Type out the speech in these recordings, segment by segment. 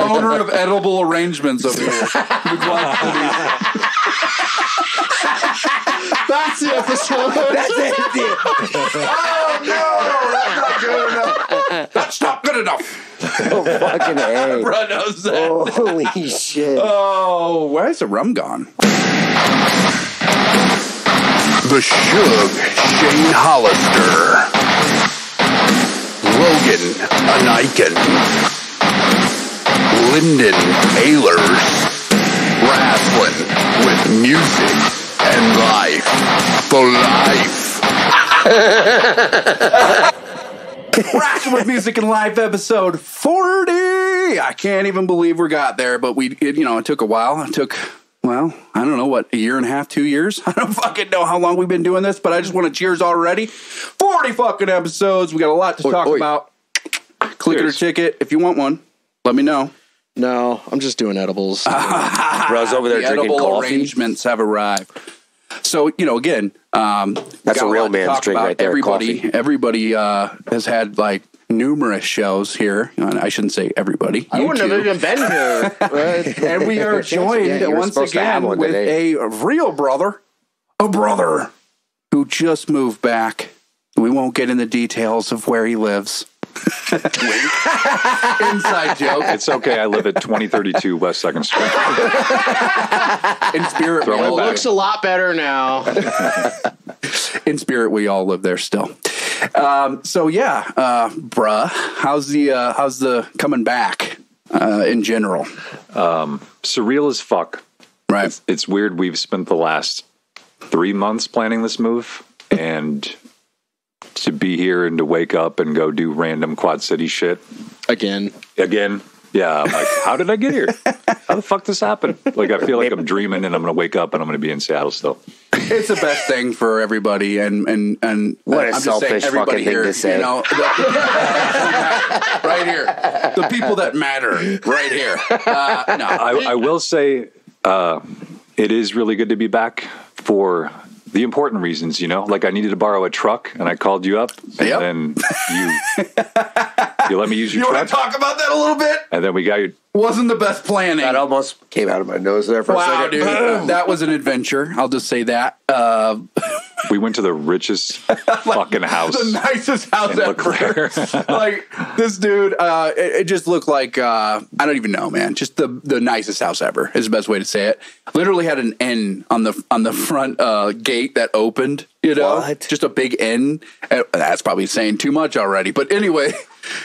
owner of edible arrangements over here. The Quad Cities. That's the episode. That's it. Oh, That's not good enough. Oh Fucking A. Bro knows that. Holy shit. Oh, where's the rum gone? The Shug, Shane Hollister. Logan Ineichen. Lyndon Ehlers. Wrestling with music and life for life. Wrestling with Music and Life episode 40. I can't even believe we got there, but we, it, you know, it took a while. It took, well, I don't know, what, a year and a half, two years? I don't fucking know how long we've been doing this, but I just want to cheers already. 40 fucking episodes. We got a lot to talk oi. about. Click it or Cheers. ticket. If you want one, let me know. No, I'm just doing edibles. Bro's over there the drinking edible coffee. arrangements have arrived. So you know, again, um, That's a real lot man's drink about. right there, Everybody, coffee. everybody uh, has had like numerous shows here. I shouldn't say everybody. I You wouldn't two. have even been here. Right? And we are joined Yeah, once supposed to have again with today. a real brother, a brother who just moved back. We won't get into the details of where he lives. Inside joke. It's okay. I live at 2032 West Second Street. In spirit, we it all It looks a lot better now. in spirit we all live there still um, so yeah uh, bruh how's the uh, how's the coming back uh, in general Surreal as fuck. right It's weird. We've spent the last three months planning this move, and to be here and to wake up and go do random Quad City shit Again. again. Yeah, I'm like, how did I get here? How the fuck this happened? Like, I feel like I'm dreaming, and I'm going to wake up and I'm going to be in Seattle still. it's the best thing for everybody and and and What a I'm selfish saying everybody fucking thing here, to say. you know the- right here the people that matter right here uh, no I, I will say uh, it is really good to be back for the important reasons, you know. Like I needed to borrow a truck, and I called you up, and Yep. then you you let me use your you your want to truck, talk about that a little bit and then we got your wasn't the best planning That almost came out of my nose there for a Wow, second. dude, that was an adventure. I'll just say that. Uh, we went to the richest fucking house. the nicest house In ever. LeClaire. like this dude, uh, it, it just looked like uh, I don't even know, man. Just the the nicest house ever is the best way to say it. Literally had an N on the on the front uh, gate that opened. You know, What? just a big N. That's probably saying too much already. But anyway.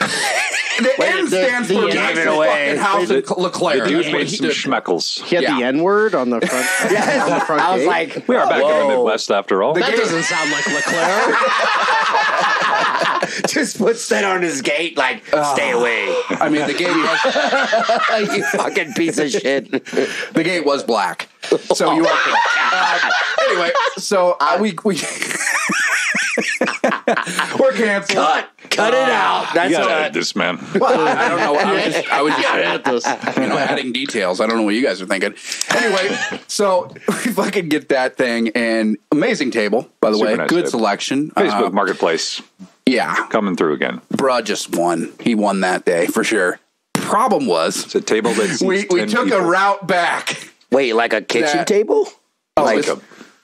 The N stands the for N- nicest Give it away. fucking house The- in LeClaire. the dude made he some schmeckles. He had the N word on the front. on the front I was gate. like, We are back in the Midwest after all. that doesn't sound like LeClaire. Just puts that on his gate, like, stay away. I mean, the gate was you fucking piece of shit. The gate was black, so you are. Um, anyway, so uh, we we we're canceled. Cut. Cut it out. That's you gotta cut. edit this, man. Well, I don't know. I was just, I was just At this. you know adding details. I don't know what you guys are thinking. Anyway, so we fucking get that thing and amazing table by the Super way. nice Good table. selection. Facebook Uh, Marketplace yeah, coming through again. bruh just won. He won that day for sure. Problem was It's a table that we we 10 took a route back. Wait, like a kitchen That- table? Oh, Like- it's,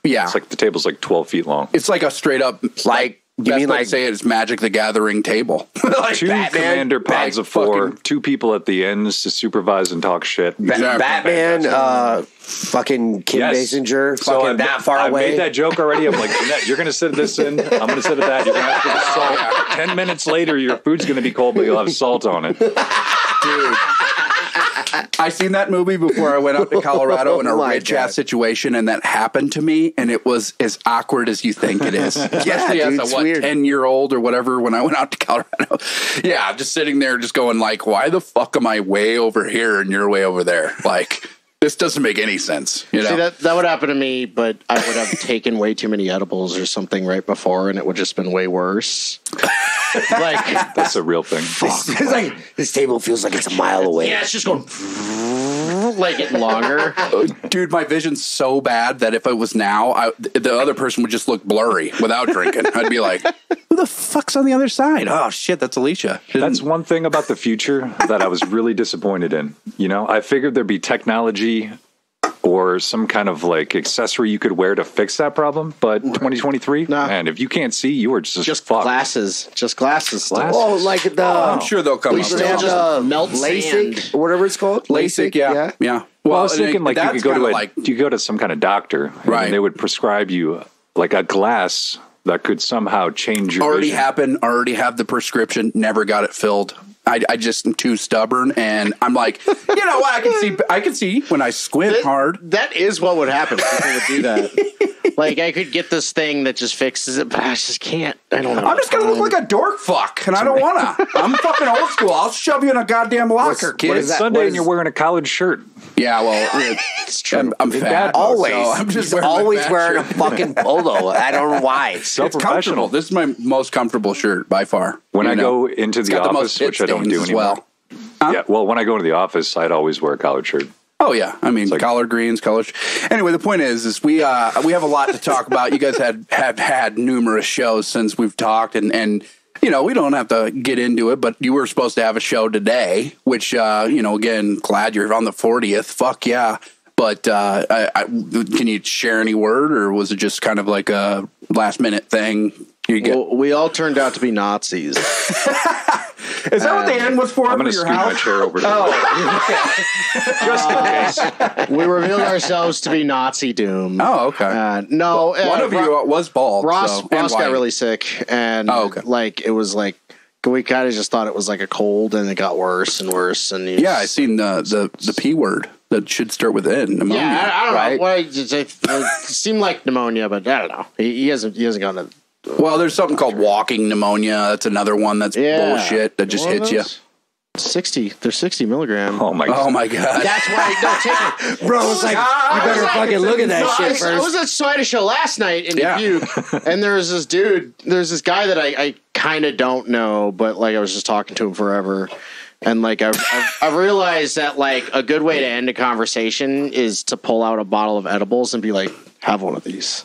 yeah, It's like the table's like 12 feet long. It's like a straight up Like, you best mean like say it is Magic the Gathering table. like Two Batman, commander pods like of four, fucking- two people at the ends to supervise and talk shit. Ba- Exactly. Batman, uh, fucking Kim Yes. Basinger, So fucking I, that far I away. made that joke already. I'm like, Jeanette, you're going to sit this in. I'm going to sit at that. You're going to have to put salt. Ten minutes later, your food's going to be cold, but you'll have salt on it. dude. I seen that movie before I went out to Colorado in a Oh rich God. ass situation, and that happened to me, and it was as awkward as you think it is. Especially dude, as it's a what weird. ten year old or whatever. When I went out to Colorado, yeah, I'm just sitting there, just going like, "Why the fuck am I way over here and you're way over there?" Like, this doesn't make any sense. You know? See that that would happen to me, but I would have taken way too many edibles or something right before, and it would just been way worse. like That's a real thing. it's like this table feels like it's a mile away. yeah, it's just going. like getting longer. Uh, dude, my vision's so bad that if it was now, I, the other person would just look blurry without drinking. I'd be like, "Who the fuck's on the other side?" Oh shit, that's Alicia. That's one thing about the future that I was really disappointed in. You know, I figured there'd be technology or some kind of like accessory you could wear to fix that problem. But 2023, Nah. man, if you can't see, you are just, Just fucked. glasses. Just glasses. Glasses. Oh, like the I'm sure they'll come We up. still with have something. just uh, melt LASIK sand. or whatever it's called. LASIK, yeah, yeah. Well, I was and thinking like you could go to a, like you go to some kind of doctor, and Right. They would prescribe you like a glass that could somehow change your already vision. happened. Already have the prescription. Never got it filled. I, I just am too stubborn, and I'm like, you know what? I can see. I can see when I squint That- hard. That is what would happen. People would do that. like I could get this thing that just fixes it, but I just can't. I don't know. I'm just gonna look like a dork fuck, and I don't wanna. I'm fucking old school. I'll shove you in a goddamn locker, what kid. is that? Sunday What and you're wearing a collared shirt. Yeah, well, It's true. I'm, I'm fat. Always. so I'm just wearing always wearing shirt. a fucking polo. I don't know why. So It's comfortable. professional. This is my most comfortable shirt by far. When I know? go into It's the got the office, which I don't do anymore. well. Yeah, well, when I go into the office, I'd always wear a collared shirt. Oh yeah, I mean like- collard greens, collard. Anyway, the point is, is we uh, we have a lot to talk about. You guys had have had numerous shows since we've talked, and and you know we don't have to get into it, but you were supposed to have a show today, which uh, you know again, glad you're on the fortieth. Fuck yeah. But uh, I, I, can you share any word, or was it just kind of like a last minute thing? You get, Well, we all turned out to be Nazis. is that what the end was for? I'm going to your scoot my house? chair over to just in case. we revealed ourselves to be Nazi doom. Oh, okay. Uh, no, uh, One of Ro- you was bald. Ross, so, Ross got really sick, and Oh, okay. like it was like we kind of just thought it was like a cold, and it got worse and worse. And Yeah, I seen the the the p word that should start with N. Pneumonia. Yeah, I, I don't right? know. Well, it, it, it seemed like pneumonia, but I don't know. He, he hasn't. He hasn't gone to. Well, there's something called walking pneumonia. That's another one that's Yeah, bullshit that just hits you. Sixty. They're sixty milligram. Oh my Oh god. my god. That's why. No, take it. Bro, it's like, you better fucking look at that No, shit was, I was first. at so I show last night in Yeah. Dubuque, and there's this dude. There's this guy that I, I kind of don't know, but like I was just talking to him forever, and like I've, I've, I've realized that like a good way to end a conversation is to pull out a bottle of edibles and be like, "Have one of these."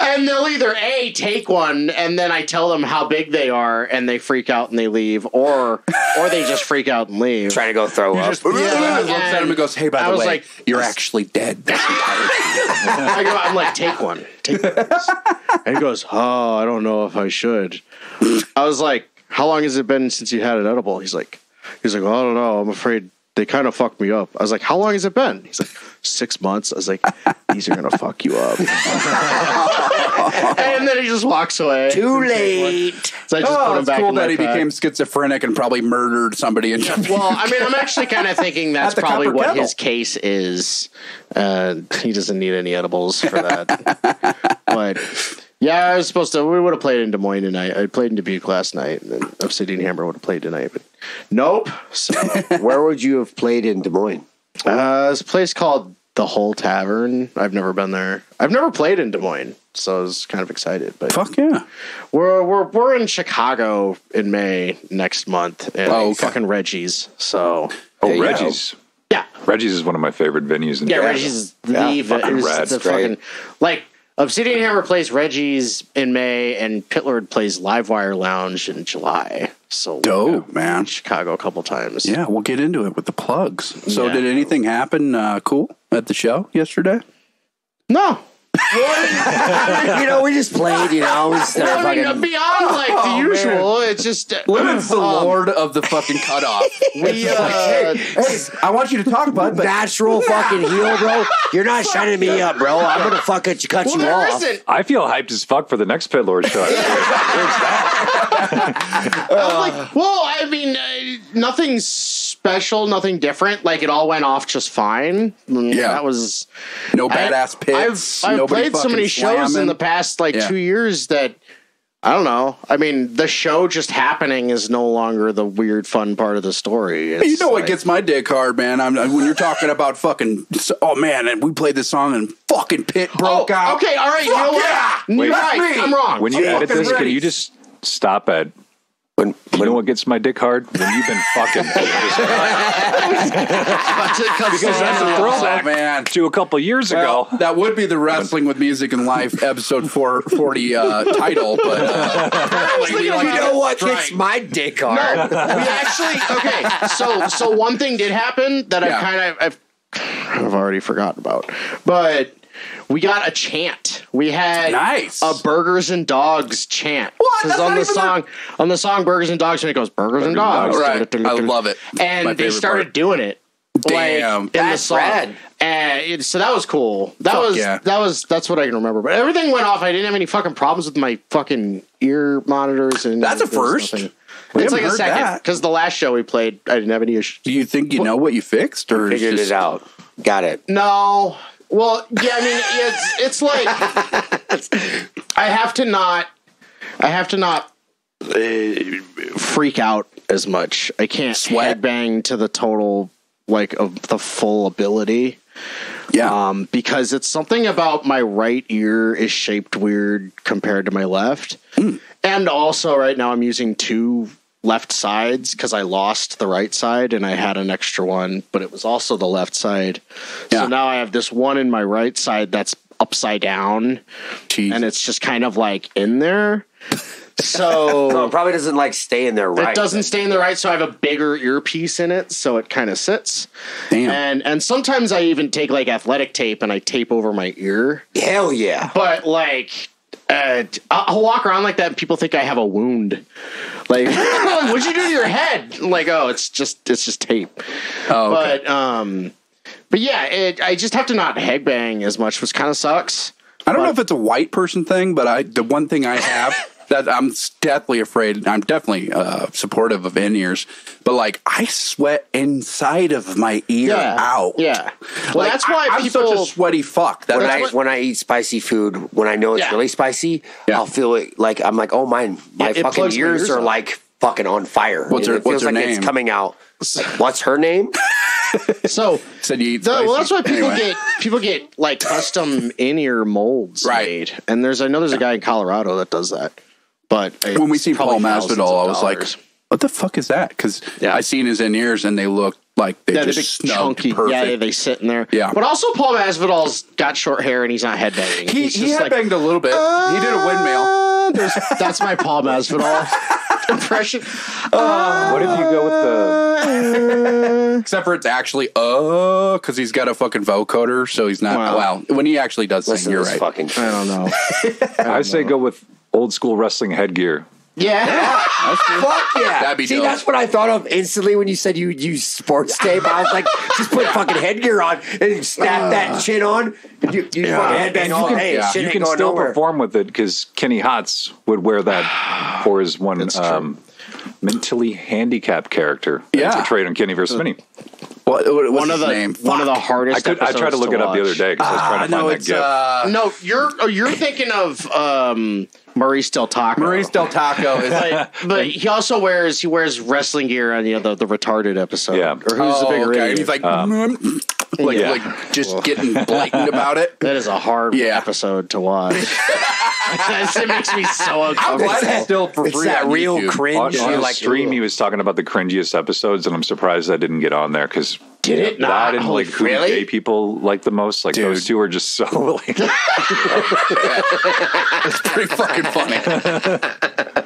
And they'll either a take one and then I tell them how big they are and they freak out and they leave, or or they just freak out and leave. Trying to go throw up. Just, yeah, looks at him and goes, "Hey, by I the was way, like- you're actually dead." This entire time." I go, I'm like, take one, take this. And he goes, oh, I don't know if I should. I was like, how long has it been since you had an edible? He's like, he's like, well, I don't know. I'm afraid they kind of fucked me up. I was like, how long has it been? He's like, six months. I was like, these are gonna fuck you up. and then he just walks away. Too late. So I just put Oh, him it's back cool in that he pack. became schizophrenic and probably murdered somebody. And Well, I mean, I'm actually kind of thinking that's probably what Kettle. his case is. Uh, he doesn't need any edibles for that. but yeah, I was supposed to. We would have played in Des Moines tonight. I played in Dubuque last night, and then Obsidian Hammer would have played tonight. But nope. So Where would you have played in Des Moines? uh, there's a place called the Whole Tavern. I've never been there. I've never played in Des Moines, so I was kind of excited. But fuck yeah, we're we're we're in Chicago in May next month, and Oh, okay. fucking Reggie's. So Oh, There you Reggie's. yeah, Reggie's is one of my favorite venues in Yeah, Denver. Reggie's is Yeah, the fucking is rad. the It's fucking like Obsidian Hammer plays Reggie's in May, and Pitlord plays Livewire Lounge in July. So dope man. Chicago a couple times. Yeah, we'll get into it with the plugs. So, Yeah. did anything happen uh, cool at the show yesterday? No, you know, we just played, you know. We just I started mean, fucking. beyond like Oh, the man. usual, it's just Lemon's the um, lord of the fucking cutoff. We uh, hey, I want you to talk, bud, but Natural fucking heel, bro. You're not shining me up, bro. I'm gonna fucking cut well, you off. isn't. I feel hyped as fuck for the next Pit Lord show. I was like, well, I mean, uh, nothing special, nothing different. Like it all went off just fine. Mm, Yeah. that was no badass pits. I've, I've played so fucking many shows in the past like Yeah. two years that I don't know. I mean, the show just happening is no longer the weird, fun part of the story. It's You know what like- gets my dick hard, man? I'm when you're talking about fucking. Oh man, and we played this song and fucking pit Oh, broke out. okay, all right. You Fuck know what? yeah! You're Wait. right. Me. I'm wrong. When you I'm edit this, ready. can you just stop at When- you You know what gets my dick hard? When you've been fucking. because that's a throwback man. to a couple years Well, ago. that would be the Wrestling with Music and Life episode 440 uh, title, but uh, like you to know what strike. gets my dick hard? we actually okay. So so one thing did happen that Yeah. I kind of I've kind of already forgotten about, but we got a chant. We had Nice. a burgers and dogs chant. What? That's on not the even song on the song burgers and dogs, and it goes burgers and dogs. Right. I love it. My And they started part. doing it. Damn. like, in the That's song. rad. And it, so that was cool. That Fuck was yeah. that was that's what I can remember. But everything went off. I didn't have any fucking problems with my fucking ear monitors and That's a first. nothing. We It's haven't like a second because the last show we played, I didn't have any issues. Do you think you know what you fixed, or it's Figured just, it out. Got it. No. Well, yeah, I mean, it's it's like I have to not, I have to not uh, freak out as much. I can't Sweat? bang to the total like of the full ability. Yeah, Um, because it's something about my right ear is shaped weird compared to my left. And also, right now, I'm using two left sides because I lost the right side and I had an extra one, but it was also the left side. Yeah. So now I have this one in my right side that's upside down Jeez. and it's just kind of like in there. So it probably doesn't like stay in there right. it doesn't stay in the right, so I have a bigger earpiece in it, so it kind of sits. Damn. And and sometimes I even take like athletic tape and I tape over my ear. Hell yeah. but like uh, I'll I'll walk around like that and people think I have a wound. Like, what'd you do to your head? Like, oh, it's just it's just tape. oh, okay. But um, but yeah, it, I just have to not headbang as much, which kind of sucks. I don't know if it's a white person thing, but I the one thing I have that I'm deathly afraid. I'm definitely uh, supportive of in ears, but like I sweat inside of my ear out. Yeah. Well, Like, that's why I, am people. such a sweaty fuck. That When I, I what- when I eat spicy food, when I know it's Yeah. really spicy, Yeah. I'll feel it like I'm like, oh my my Yeah, it fucking plugs my ears, ears are up. like fucking on fire. What's her- it feels what's her like name? it's coming out. Like, what's her name? so said you the, well, that's why people Anyway. get people get like custom in ear molds Right. made. And there's I know there's a guy in Colorado that does that. But when we see Paul probably Masvidal, I was like, "What the fuck is that?" Because Yeah. I seen his in ears and they look like they Yeah, just big snugged chunky. perfect. Yeah, they, they sit in there. Yeah. but also Paul Masvidal's got short hair and he's not headbanging. he He's he just had like, banged a little bit. he did a windmill. "Uh, That's my Paul Masvidal impression. What if you go with the? Except for it's actually uh because he's got a fucking vocoder, so he's not. Wow. Wow, when he actually does sing, Listen to you're right. fucking I don't know. I say go with old school wrestling headgear. Yeah, Fuck yeah! That'd be See, dope. that's what I thought of instantly when you said you would use sports tape. I was like, just put fucking headgear on and you snap that shit on. And you you fucking headbang all day. yeah. You can still nowhere. perform with it because Kenny Hotz would wear that for his one um, mentally handicapped character. that Yeah. he portrayed on Kenny vs. Spenny. What, what, what's one of the name? one of the hardest. I could. I tried to episodes look it up the other day because I was Ah, trying to no, find that it's gift. uh, No, you're oh, you're thinking of um, Maurice Del Taco. Maurice Del Taco. Is but, but he also wears he wears wrestling gear on the the, the retarded episode. Yeah. or who's the oh, bigger okay. He's like, Um, like, yeah. like just getting blatant about it. that is a hard Yeah. episode to watch. it makes me so uncomfortable. I'm glad it's still for It's free. that real YouTube. cringe. on, you're on the like, stream, "Ugh." he was talking about the cringiest episodes, and I'm surprised I didn't get on there because Did it that not? and Holy- like who really? gay people like the most. Like those two are just so like. It's pretty fucking funny.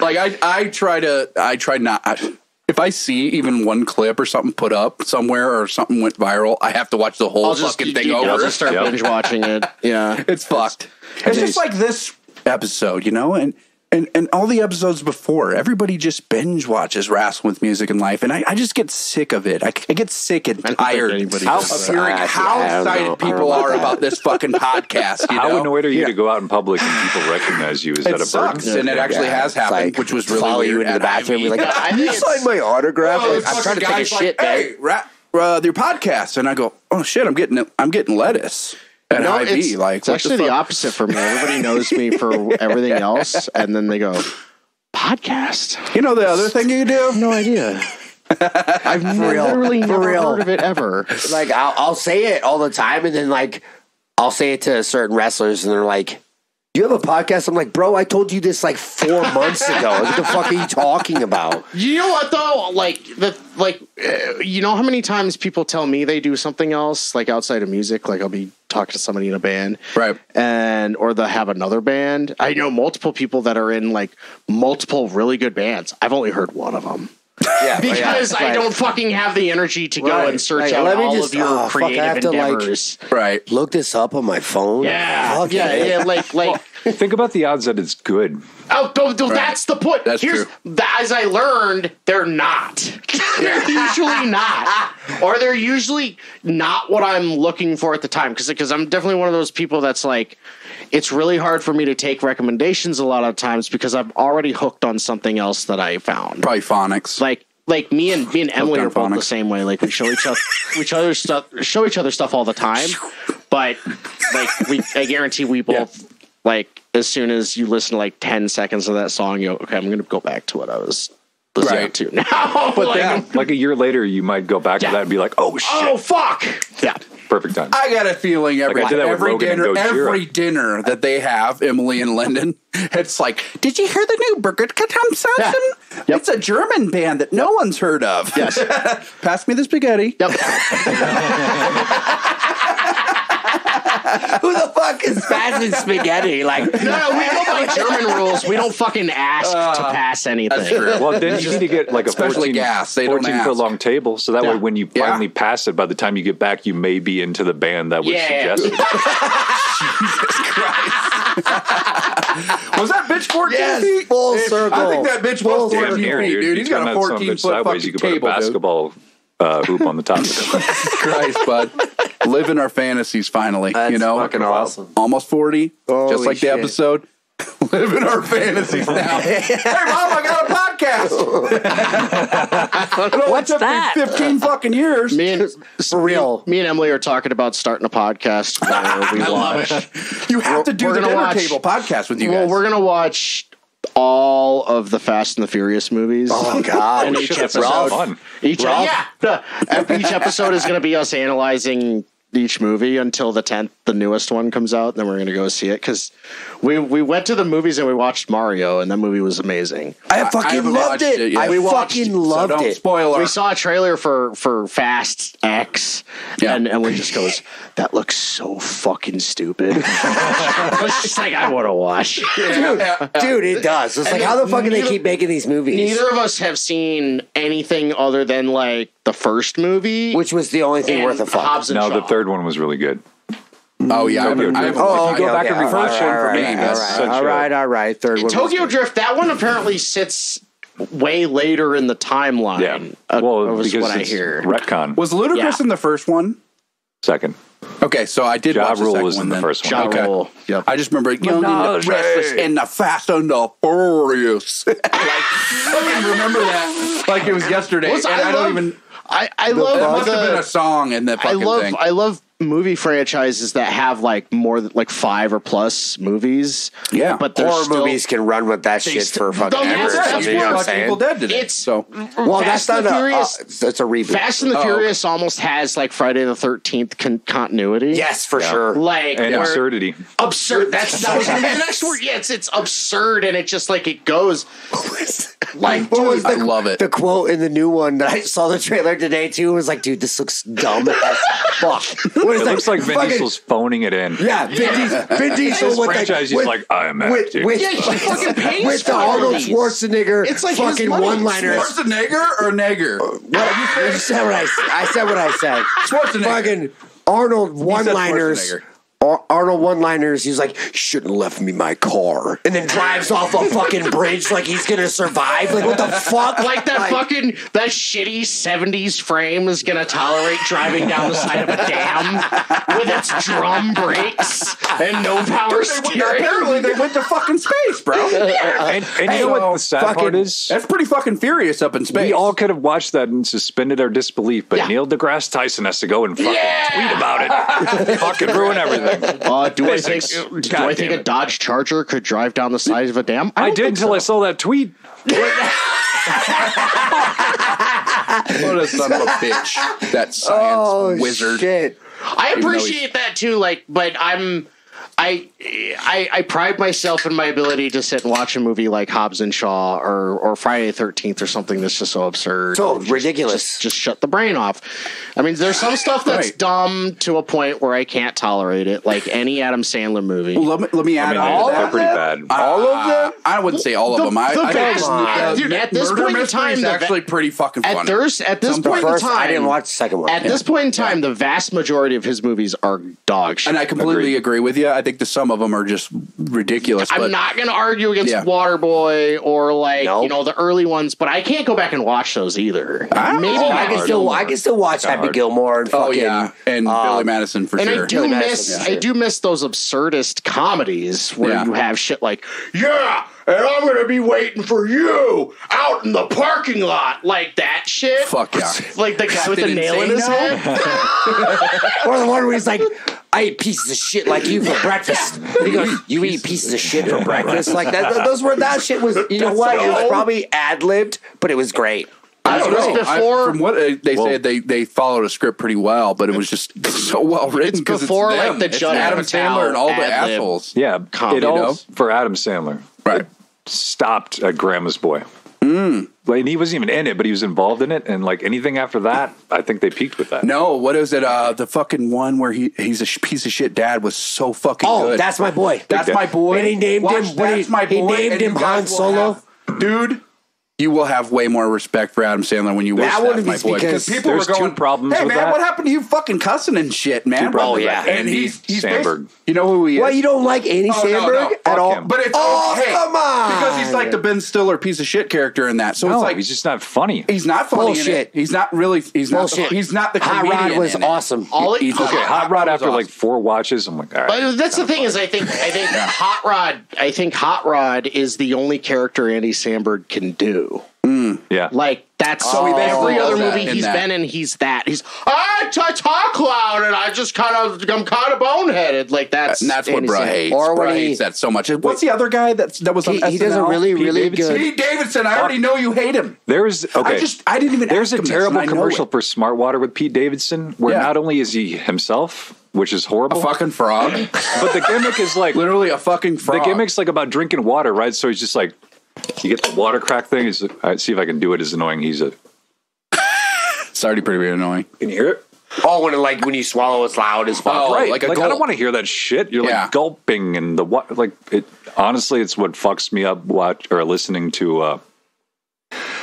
like I, I try to, I try not. I, if I see even one clip or something put up somewhere or something went viral, I have to watch the whole I'll just, fucking thing yeah, over. I'll just start binge watching it. Yeah. it's fucked. It's just like this episode, you know, and and and all the episodes before. Everybody just binge watches Wrestling with Music and Life, and I, I just get sick of it. I, I get sick and tired anybody of does hearing how I know. Excited people are about about this fucking podcast. You How know? annoyed are you Yeah. to go out in public and people recognize you? Is that a sucks, burden? and it actually Yeah, has happened, like, which was really follow weird you into the bathroom. Ivy. Be like, I "Can you sign my autograph? Oh, Like, I'm trying to take a guy's shit, like, man. Hey, ra- uh, your podcast, and I go, oh shit, I'm getting I'm getting lettuce at No, IV. it's, like, it's actually the, fuck? opposite for me. Everybody knows me for everything else, and then they go, podcast. You know the other thing you do? No idea. I've real. literally For never real. heard of it ever. like I'll, I'll say it all the time, and then like I'll say it to certain wrestlers, and they're like, you have a podcast? I'm like, bro, I told you this like four months ago. What the fuck are you talking about? You know what though? Like the like, uh, you know how many times people tell me they do something else like outside of music? Like I'll be talking to somebody in a band, Right. And or they'll have another band. I know multiple people that are in like multiple really good bands. I've only heard one of them. Oh, yeah, Because yeah, I right. don't fucking have the energy to go Right. and search Like, out let me all just- of your oh, fuck, I creative have to, like- endeavors. Right. look this up on my phone. yeah, Fuck yeah, yeah. Like, like. Think about the odds that it's good. Oh, oh th- th- that's the point. That's Here's, true. th- As I learned, they're not. they're usually not, or they're usually not what I'm looking for at the time. Because because I'm definitely one of those people that's like, it's really hard for me to take recommendations a lot of times because I'm already hooked on something else that I found. Probably phonics. Like like me and me and Emily on are both the same way. Like we show each other each other stuff show each other stuff all the time. But like we I guarantee we both like as soon as you listen to like ten seconds of that song, you okay, I'm gonna go back to what I was listening Right. to now. But like, then, like a year later, you might go back Yeah. to that and be like, "Oh, oh shit, oh fuck. Yeah. Perfect time." I got a feeling every Like I did that with every dinner every dinner that they have, Emily and Lyndon, it's like, did you hear the new Burger Katamsausen? Yeah. Yep. It's a German band that no one's heard of. Yes. Pass me the spaghetti. Yep. Who the fuck is passing spaghetti? Like, No, no, we go by German rules. We don't fucking ask to ah, pass anything. That's true. Well, then you need to get like a Especially 14, gas. They don't 14 foot long table, so that Yeah. way when you Yeah. finally pass it, by the time you get back, you may be into the band that was Yeah. suggested. Jesus Christ. was that bitch 14 Yes, feet? full If- circle. I think that bitch was 14 feet, dude. you He's got a that son of 14 foot sideways, fucking you could put a table, dude. Basketball uh, hoop on the top of it. Christ, bud. Living our fantasies finally. That's you know, fucking awesome. Almost 40, just Holy like the shit. episode. Living our fantasies now. hey, mom, I got a podcast. What's took me that? 15 fucking years. Me and For real. me and Emily are talking about starting a podcast where we watch. You have to do we're the gonna dinner watch- table podcast with you well, guys. we're gonna watch all of the Fast and the Furious movies. Oh God! And each Shit, episode, sounds fun. each Ralph? yeah, each episode is going to be us analyzing each movie until the tenth, the newest one comes out. Then we're going to go see it because we we went to the movies and we watched Mario, and that movie was amazing. I I fucking haven't loved it. it. I We watched- fucking so loved don't it. spoil our. We saw a trailer for for Fast X, Yeah. and we just goes, "That looks so fucking stupid." It's just like I want to watch. Dude, dude, it does. It's like, how the fuck can they keep making these movies? Neither of us have seen anything other than like the first movie, Which was the only thing worth a fuck. Hobbs and No, the third one was really good. Oh, yeah. Tokyo I haven't Oh, watched. Go back and okay, refresh all it right, for me. all right, That's all such right, all a- right, all right. Third one. Tokyo Drift. That one apparently sits way later in the timeline. Yeah. well, was because what I hear. retcon. Was Ludacris Yeah. in the first one? second. Okay, so I did Ja watch Rule second was in one the then. first one. Ja Okay. Rule. Yep. I just remember young and the restless and the fast and the furious. like, I can remember that like it was yesterday. What's- and I I, don't even. I, I It love must have been a song in that I fucking love thing. I love movie franchises that have like more than like five or plus movies. Yeah. but horror still, movies can run with that shit st- for fucking ever. answer that. You know what I'm saying? Evil Dead today. It's- so Well, Fast that's not the a. Uh, it's a reboot. Fast and the Oh, okay. Furious almost has like Friday the Thirteenth con- continuity. yes, for sure. like And absurdity. absurd. That's that was the next word. Yeah, it's it's absurd, and it just like it goes. Like, What was I love it. the quote in the new one that I saw the trailer today too was like, dude, this looks dumb as fuck. What is It that? looks like Vin Fucking- Diesel's phoning it in. Yeah, Vin Diesel. Vin Diesel His with franchise, the, he's with, like, oh, I am with, acting. with, Yeah, he fucking pays with the Arnold. Schwarzenegger It's like his fucking money. one-liners. Schwarzenegger or Nagger? Uh, what? You said what I, I said what I said. Schwarzenegger. Fucking Arnold one-liners. Schwarzenegger. Ar- Arnold one-liners. He's like, shouldn't have left me my car," and then drives off a fucking bridge like he's gonna survive. Like what the fuck? like that fucking that shitty '70s frame is gonna tolerate driving down the side of a dam with its drum brakes and no power steering. Apparently, they went to fucking space, bro. And, and you know what the sad fucking- part is? That's pretty fucking furious up in space. We all could have watched that and suspended our disbelief, but Yeah. Neil deGrasse Tyson has to go and fucking Yeah. tweet about it. fucking ruin everything. Uh, do I think? Physics. Do God I think damn a. Dodge Charger could drive down the side of a dam? I, don't did until so. I saw that tweet. What a son of a bitch. That science Oh wizard. shit! I appreciate that too. Like, but I'm. I, I I pride myself in my ability to sit and watch a movie like Hobbs and Shaw or or Friday the Thirteenth or something that's just so absurd. So Just- ridiculous. Just, just shut the brain off. I mean, there's some stuff that's Right. dumb to a point where I can't tolerate it, like any Adam Sandler movie. Well, let me let me I add mean, on they're, they're pretty bad. All of them? I wouldn't say all of them. I, the I think vast- uh, dude, at this point in time, is the actually pretty fucking funny. at this at this Some point in First, time, I didn't watch the second one. At this point in time, the vast majority of his movies are dog shit. and I completely Agreed. agree with you. I think the some of them are just ridiculous. I'm but not going to argue against Yeah. Waterboy or like Nope. you know the early ones, but I can't go back and watch those either. I- Maybe oh, I can still I can still watch Happy. Gilmore and Oh fucking yeah, and uh, Billy Madison for and sure. I do Billy miss Madison, I do miss those absurdist comedies where Yeah. you have shit like yeah, and I'm gonna be waiting for you out in the parking lot like that shit. Fuck yeah. Like the guy with the nail in his Insano? head. Or the one where he's like, I eat pieces of shit like you for breakfast. And he goes, You eat pieces of shit for breakfast? Like that those were that shit was you know what? It was probably ad libbed, but it was great. I don't It's know. I- from what uh, they Well- said, they they followed a script pretty well, but it was just so well written. It's 'cause before, it's like, the It's Judd Adam Apatow Sandler and all the assholes. Yeah, Com- it you all know? for Adam Sandler. Right. Stopped at Grandma's Boy. Mm. Like he wasn't even in it, but he was involved in it, and like anything after that, I think they peaked with that. No, what is it? Uh, the fucking one where he he's a sh- piece of shit dad was so fucking Oh, good. that's my boy. That's my boy. And he named Watch him- when That's he- my he named and him Han Solo. have- dude. You will have way more respect for Adam Sandler when you watch That that, my boy. because people there's were going, two problems Hey man, that. what happened to you fucking cussing and shit, man? problems with that. and Andy he's he's Samberg. basi- You know who he is? Well, you don't like Andy Oh, Samberg no, at all? him. But it's Oh, okay come on. because he's like the Ben Stiller piece of shit character in that. So no, it's like he's just not funny. he's not funny Bullshit. He's not really. He's not. The, he's not the Hot comedian. Rod was in it. awesome. All it, He's Okay, Hot Rod after like four watches, I'm like, all right. But that's the thing is, I think I think Hot Rod. I think Hot Rod is the only character Andy Samberg can do. Mm. yeah, Like that's oh, So he every other does that movie in he's that. been in. He's that. He's I, I talk loud and I just kind of I'm kind of boneheaded. Like that's And that's what Andy Bruh Samberg. hates. Or when Bruh he- hates that so much. What's the other guy that's that was on He, he does a really, Pete really Davidson? good. Pete Davidson. I uh, already know you hate him. There's okay. I just I didn't even. There's ask a him terrible and commercial for Smart Water with Pete Davidson, where Yeah. not only is he himself, which is a horrible, fucking frog. but the gimmick is like Literally a fucking frog. the gimmick's like about drinking water, right? So he's just like, you get the water crack thing. He's like, all right, see if I can do it as annoying. He's a. It's already pretty annoying. Can you hear it? Oh, when it, like when you swallow, it's loud as fuck. Oh, right. like Like, a I gulp. don't want to hear that shit. You're Yeah. like gulping and the what? Like it. Honestly, it's what fucks me up. Watch or listening to uh,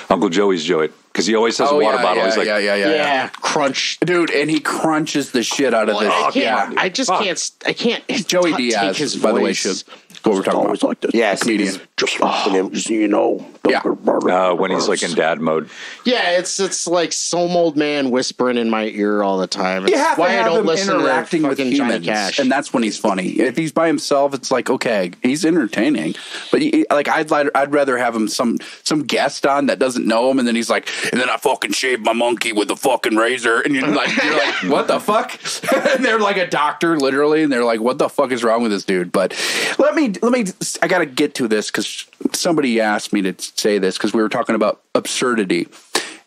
Uncle Joey's Joey because he always has a water yeah, bottle. Yeah, He's like, yeah, yeah, yeah, yeah, yeah. crunch. Dude, and he crunches the shit out of this. I yeah. I just Fuck. can't. I can't. Joey t- Diaz, take his by the way, should what we're talking about. like this. Yes, Comedian. just you know. Yeah. uh, when he's like in dad mode. Yeah, it's it's like some old man whispering in my ear all the time. It's You have why to I don't him listen interacting to with humans, Cash. and that's when he's funny. If he's by himself, it's like okay, he's entertaining. But he, like, I'd li- I'd rather have him some some guest on that doesn't know him, and then he's like, and then I fucking shaved my monkey with a fucking razor, and you're like, you're like, what the fuck? and they're like a doctor, literally, and they're like, what the fuck is wrong with this dude? But let me let me, I got to get to this because somebody asked me to say this because we were talking about absurdity.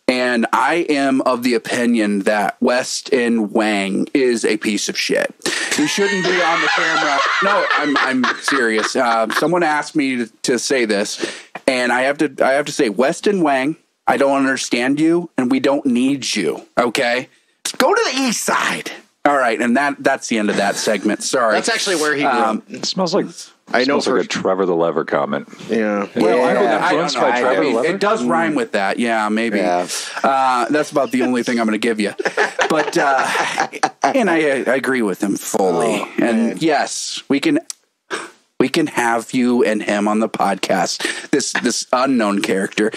And I am of the opinion that Weston Wang is a piece of shit. He shouldn't be on the camera. No, I'm I'm serious. Uh, someone asked me to, to say this, and I have to I have to say Weston Wang. I don't understand you, and we don't need you. Okay, go to the east side. All right, and that that's the end of that segment. Sorry. that's actually where he. Grew Um. It smells like. I know smells for- like a Trevor the Lever comment. Yeah. Well, I Yeah, don't, I influenced don't know. by I mean, Lever? it does rhyme with that. Yeah, maybe. Yeah. Uh, that's about the only thing I'm going to give you. But uh, and I, I agree with him fully. Oh, and yes, we can we can have you and him on the podcast. This this unknown character,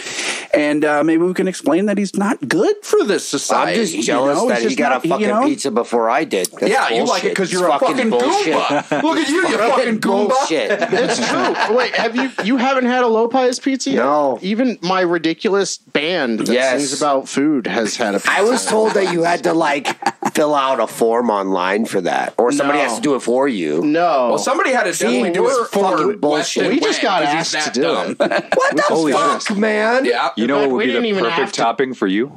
and uh, maybe we can explain that he's not good for this society. I'm society. just you jealous know? that It's he got not- a you fucking know? pizza before I did. That's Yeah, you like it because you're a fucking bullshit. goomba. Look at you, you fucking goomba. bullshit. It's true. Wait, have you you haven't had a Lopez pizza yet? No. Even my ridiculous band that Yes. sings about food has had a pizza. I was told that you had to like fill out a form online for that, or somebody No. has to do it for you. no. Well, somebody had to definitely do it for fucking bullshit. We just Wang, got 'cause he's asked to do dumb. it. What the Holy fuck, man? yeah, You know fact, what would be the perfect to- topping for you?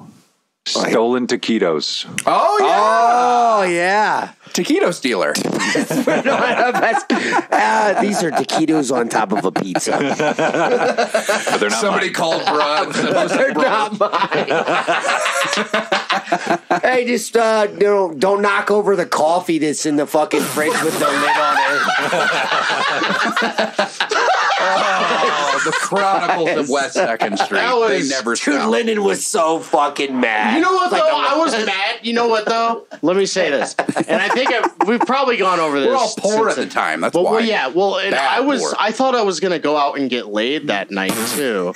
Oh, Stolen taquitos. Oh yeah, Oh yeah. Taquito stealer. That's- ah, these are taquitos on top of a pizza. But they're not Somebody mine. called Brad. They're not mine. hey, just uh, you know, don't knock over the coffee that's in the fucking fridge with the lid on it. Oh, the Chronicles of West Second Street. That was- they never Dude, stop. Lyndon was so fucking mad. You know what Like though? I was mad. You know what though? Let me say this, and I think I, we've probably gone over this. We're all poor at the time. That's But why. well, yeah, well, and Bad I was, poor. I thought I was gonna go out and get laid that night too.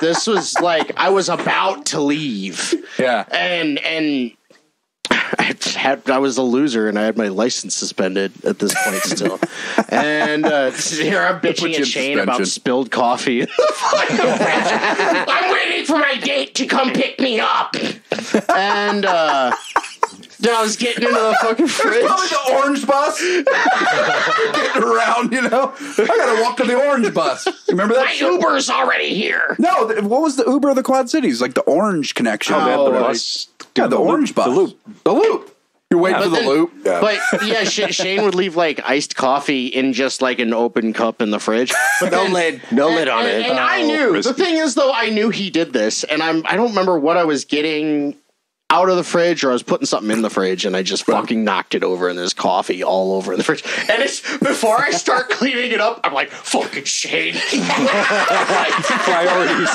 this was like I was about to leave, Yeah. and and I had I was a loser, and I had my license suspended at this point still, and uh, here I'm bitching at Shane about spilled coffee. I'm waiting for my date to come pick me up, and uh, then I was getting into the fucking fridge. Probably the orange bus. Getting around, you know. I gotta walk to the orange bus. Remember that? My shit? Uber's already here. No, th- what was the Uber of the Quad Cities? Like the orange connection. Oh, they had the oh, right. bus. yeah, the, orange bus. The loop. The loop. You're waiting for the then- loop. But yeah, Sh- Shane would leave like iced coffee in just like an open cup in the fridge. But no then- lid, no lid on and, it. and I knew risky. the thing is though I knew he did this, and I'm I don't remember what I was getting out of the fridge or I was putting something in the fridge and I just fucking knocked it over and there's coffee all over in the fridge. And it's before I start cleaning it up, I'm like, fucking Shane. Priorities.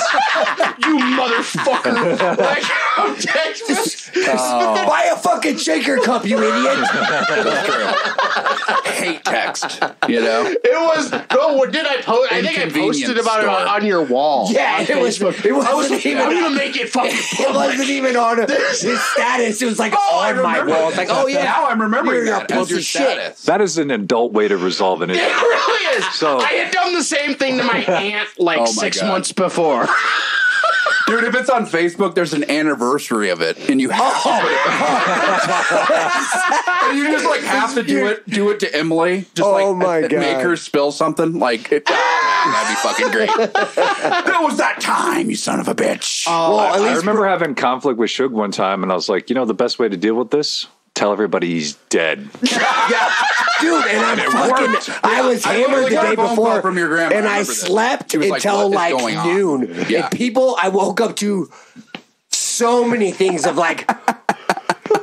you motherfucker. like I'm texting uh, Buy a fucking shaker cup, you idiot! Hate text. You know. It was no. What did I post? I think I posted about it on, on your wall. Yeah, on it was. Facebook. It I was wasn't even. I'm gonna make it fucking. It wasn't even on his status. It was like Oh, I on my remember. wall. It's like, oh yeah, Now I'm remembering You're that as your pussy shit. That is an adult way to resolve an issue. It really is. So- I had done the same thing to my aunt like Oh my six God. months before. Dude, if it's on Facebook, there's an anniversary of it, and you have to Oh. put it. And you just like have to do it, do it to Emily. Just Oh like my make her spill something. Like, it, oh, that'd be fucking great. that was that time, you son of a bitch. Uh, well, at I least remember having conflict with Shug one time, and I was like, you know, the best way to deal with this? Tell everybody he's dead. yeah, dude. And I'm fucking. worked. I was I hammered literally the day before, from your grandma. and I I, slept She was like, until like noon. Yeah. And people, I woke up to so many things of like.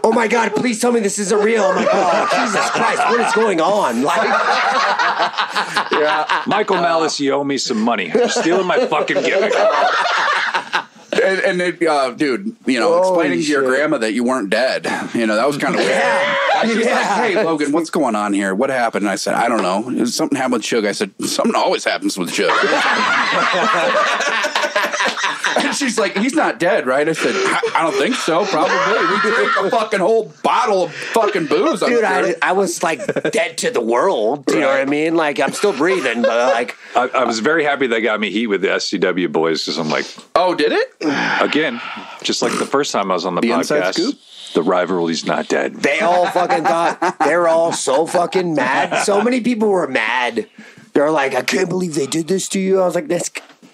Oh my God! Please tell me this isn't real. I'm like, oh Jesus Christ! What is going on? Like, Michael Malice, you owe me some money. You're stealing my fucking gimmick. And, and it, uh, dude, you know, Holy explaining to your grandma that you weren't dead, you know, that was kind of weird. Like, she was like, Yeah. hey, Logan, what's going on here? What happened? And I said, I don't know. Something happened with Shug. I said, something always happens with Shug. and she's like, he's not dead, right? I said, I, I don't think so. Probably. We drank a fucking whole bottle of fucking booze. I'm dude, sure. I, I was like dead to the world. You know what I mean? Like I'm still breathing, but like I, I was very happy they got me heat with the SCW boys because I'm like, oh, did it? again, just like the first time I was on the, The inside podcast, scoop? the rivalry's not dead. they all fucking thought they were all so fucking mad. So many people were mad. They're like, I can't believe they did this to you. I was like, this.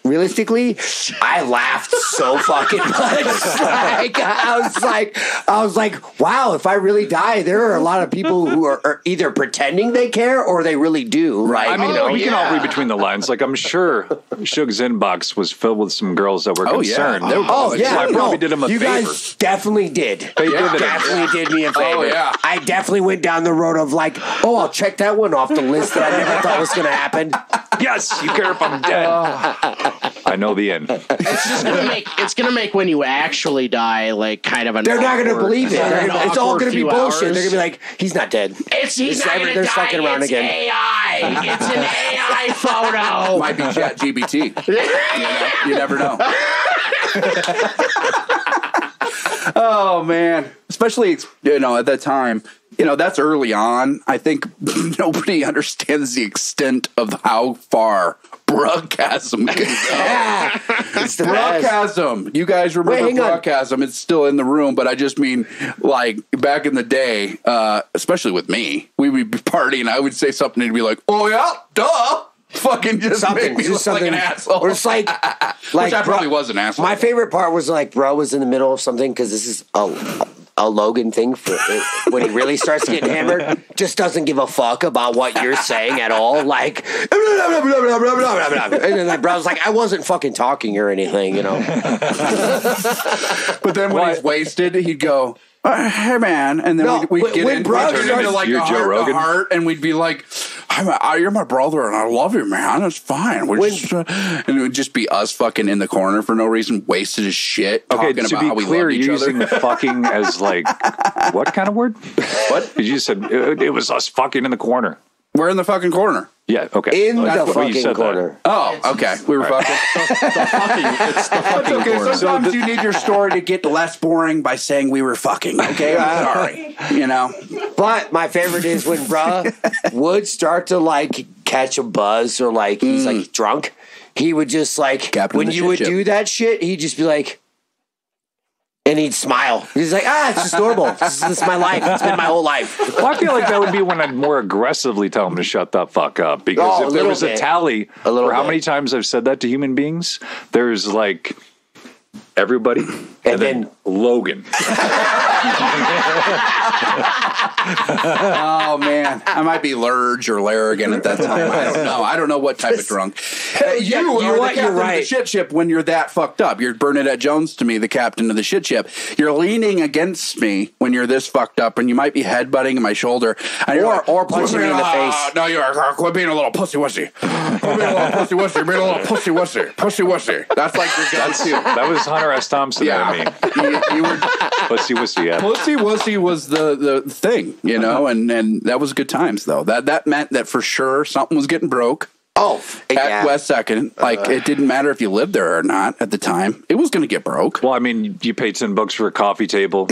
Realistically, I laughed so fucking much. Like I was like, I was like, wow. If I really die, there are a lot of people who are, are either pretending they care or they really do. Right? I mean, Oh, we can all read between the lines. Like, I'm sure Shug's inbox was filled with some girls that were Oh, yeah. concerned. Oh, they were Oh yeah, so I probably no, did him a you favor. guys definitely did. Pay Yeah. dividends. definitely did me a oh, favor. Oh, yeah. I definitely went down the road of like, oh, I'll check that one off the list that I never thought was going to happen. Yes, you care if I'm dead. I know the end. It's just gonna make it's gonna make when you actually die like kind of an. They're not going to believe it. Gonna- it's all going to be few bullshit. They're going to be like, he's not dead. It's he's It's not ever- gonna they're die. fucking around it's again. AI. It's an AI photo. Might be Chat GBT. you, know, you never know. oh man, especially you know at that time, you know that's early on. I think nobody understands the extent of how far broadcasm can go. Yeah. Broadcasm. You guys remember Wait, hang on. It's still in the room, but I just mean like back in the day, uh, especially with me, we would be partying. I would say something and he'd be like, "Oh yeah, duh." fucking just something, make me just look like an asshole. Or it's like, like Which I probably bro- was an asshole. My favorite part was like, bro was in the middle of something because this is a, a Logan thing for when he really starts getting hammered. Just doesn't give a fuck about what you're saying at all. Like, and then like, bro was like, I wasn't fucking talking or anything, you know. But then when he's wasted, he'd go, uh, "Hey man," and then No, we'd, we'd when- get when into, Brock we'd turn into like You're a Joe heart Rogan? to heart, and we'd be like, I'm a, I, "You're my brother, and I love you, man. It's fine." We're When- just, uh, and it would just be us fucking in the corner for no reason, wasted as shit, Okay, talking to about be how we clear, love each you're other. using fucking as like what kind of word? What? You said it, it was us fucking in the corner. We're in the fucking corner. Yeah. Okay. In That's the what you fucking said that. corner. Oh, okay. We were fucking. The fucking, it's the fucking Okay, corner. sometimes you need your story to get less boring by saying we were fucking. Okay, I'm sorry. You know, But my favorite is when bruh would start to like catch a buzz or like he's like mm. drunk. He would just like Captain when the you shit would ship. do that shit, he'd just be like, and he'd smile. He's like, ah, it's just normal. This, this is my life. It's been my whole life. Well, I feel like that would be when I'd more aggressively tell him to shut the fuck up. Because Oh, if there was a tally A for how bit. many times I've said that to human beings, there's like everybody and, then, then- Logan. Oh man, I might be Lurge or Larigan at that time. I don't know. I don't know what type of drunk. Hey, you, you are know the captain You're of the shit ship when you're that fucked up. You're Bernadette Jones to me, the captain of the shit ship. You're leaning against me when you're this fucked up, and you might be headbutting my shoulder, and you're Or- like, or punching me in the "Ah, face." No, you are. Quit being a little pussy wussy. Quit being a little pussy wussy. Being a little pussy wussy. Pussy wussy. That's like your go-to. That was Hunter S. Thompson Yeah, you, you were Pussy wussy. Yeah. Pussy wussy was the the thing, you uh-huh. know, and and that was good times though. That that meant that for sure something was getting broke Oh, at yeah. West Second. Like it didn't matter if you lived there or not at the time. It was going to get broke. Well, I mean, you paid ten bucks for a coffee table.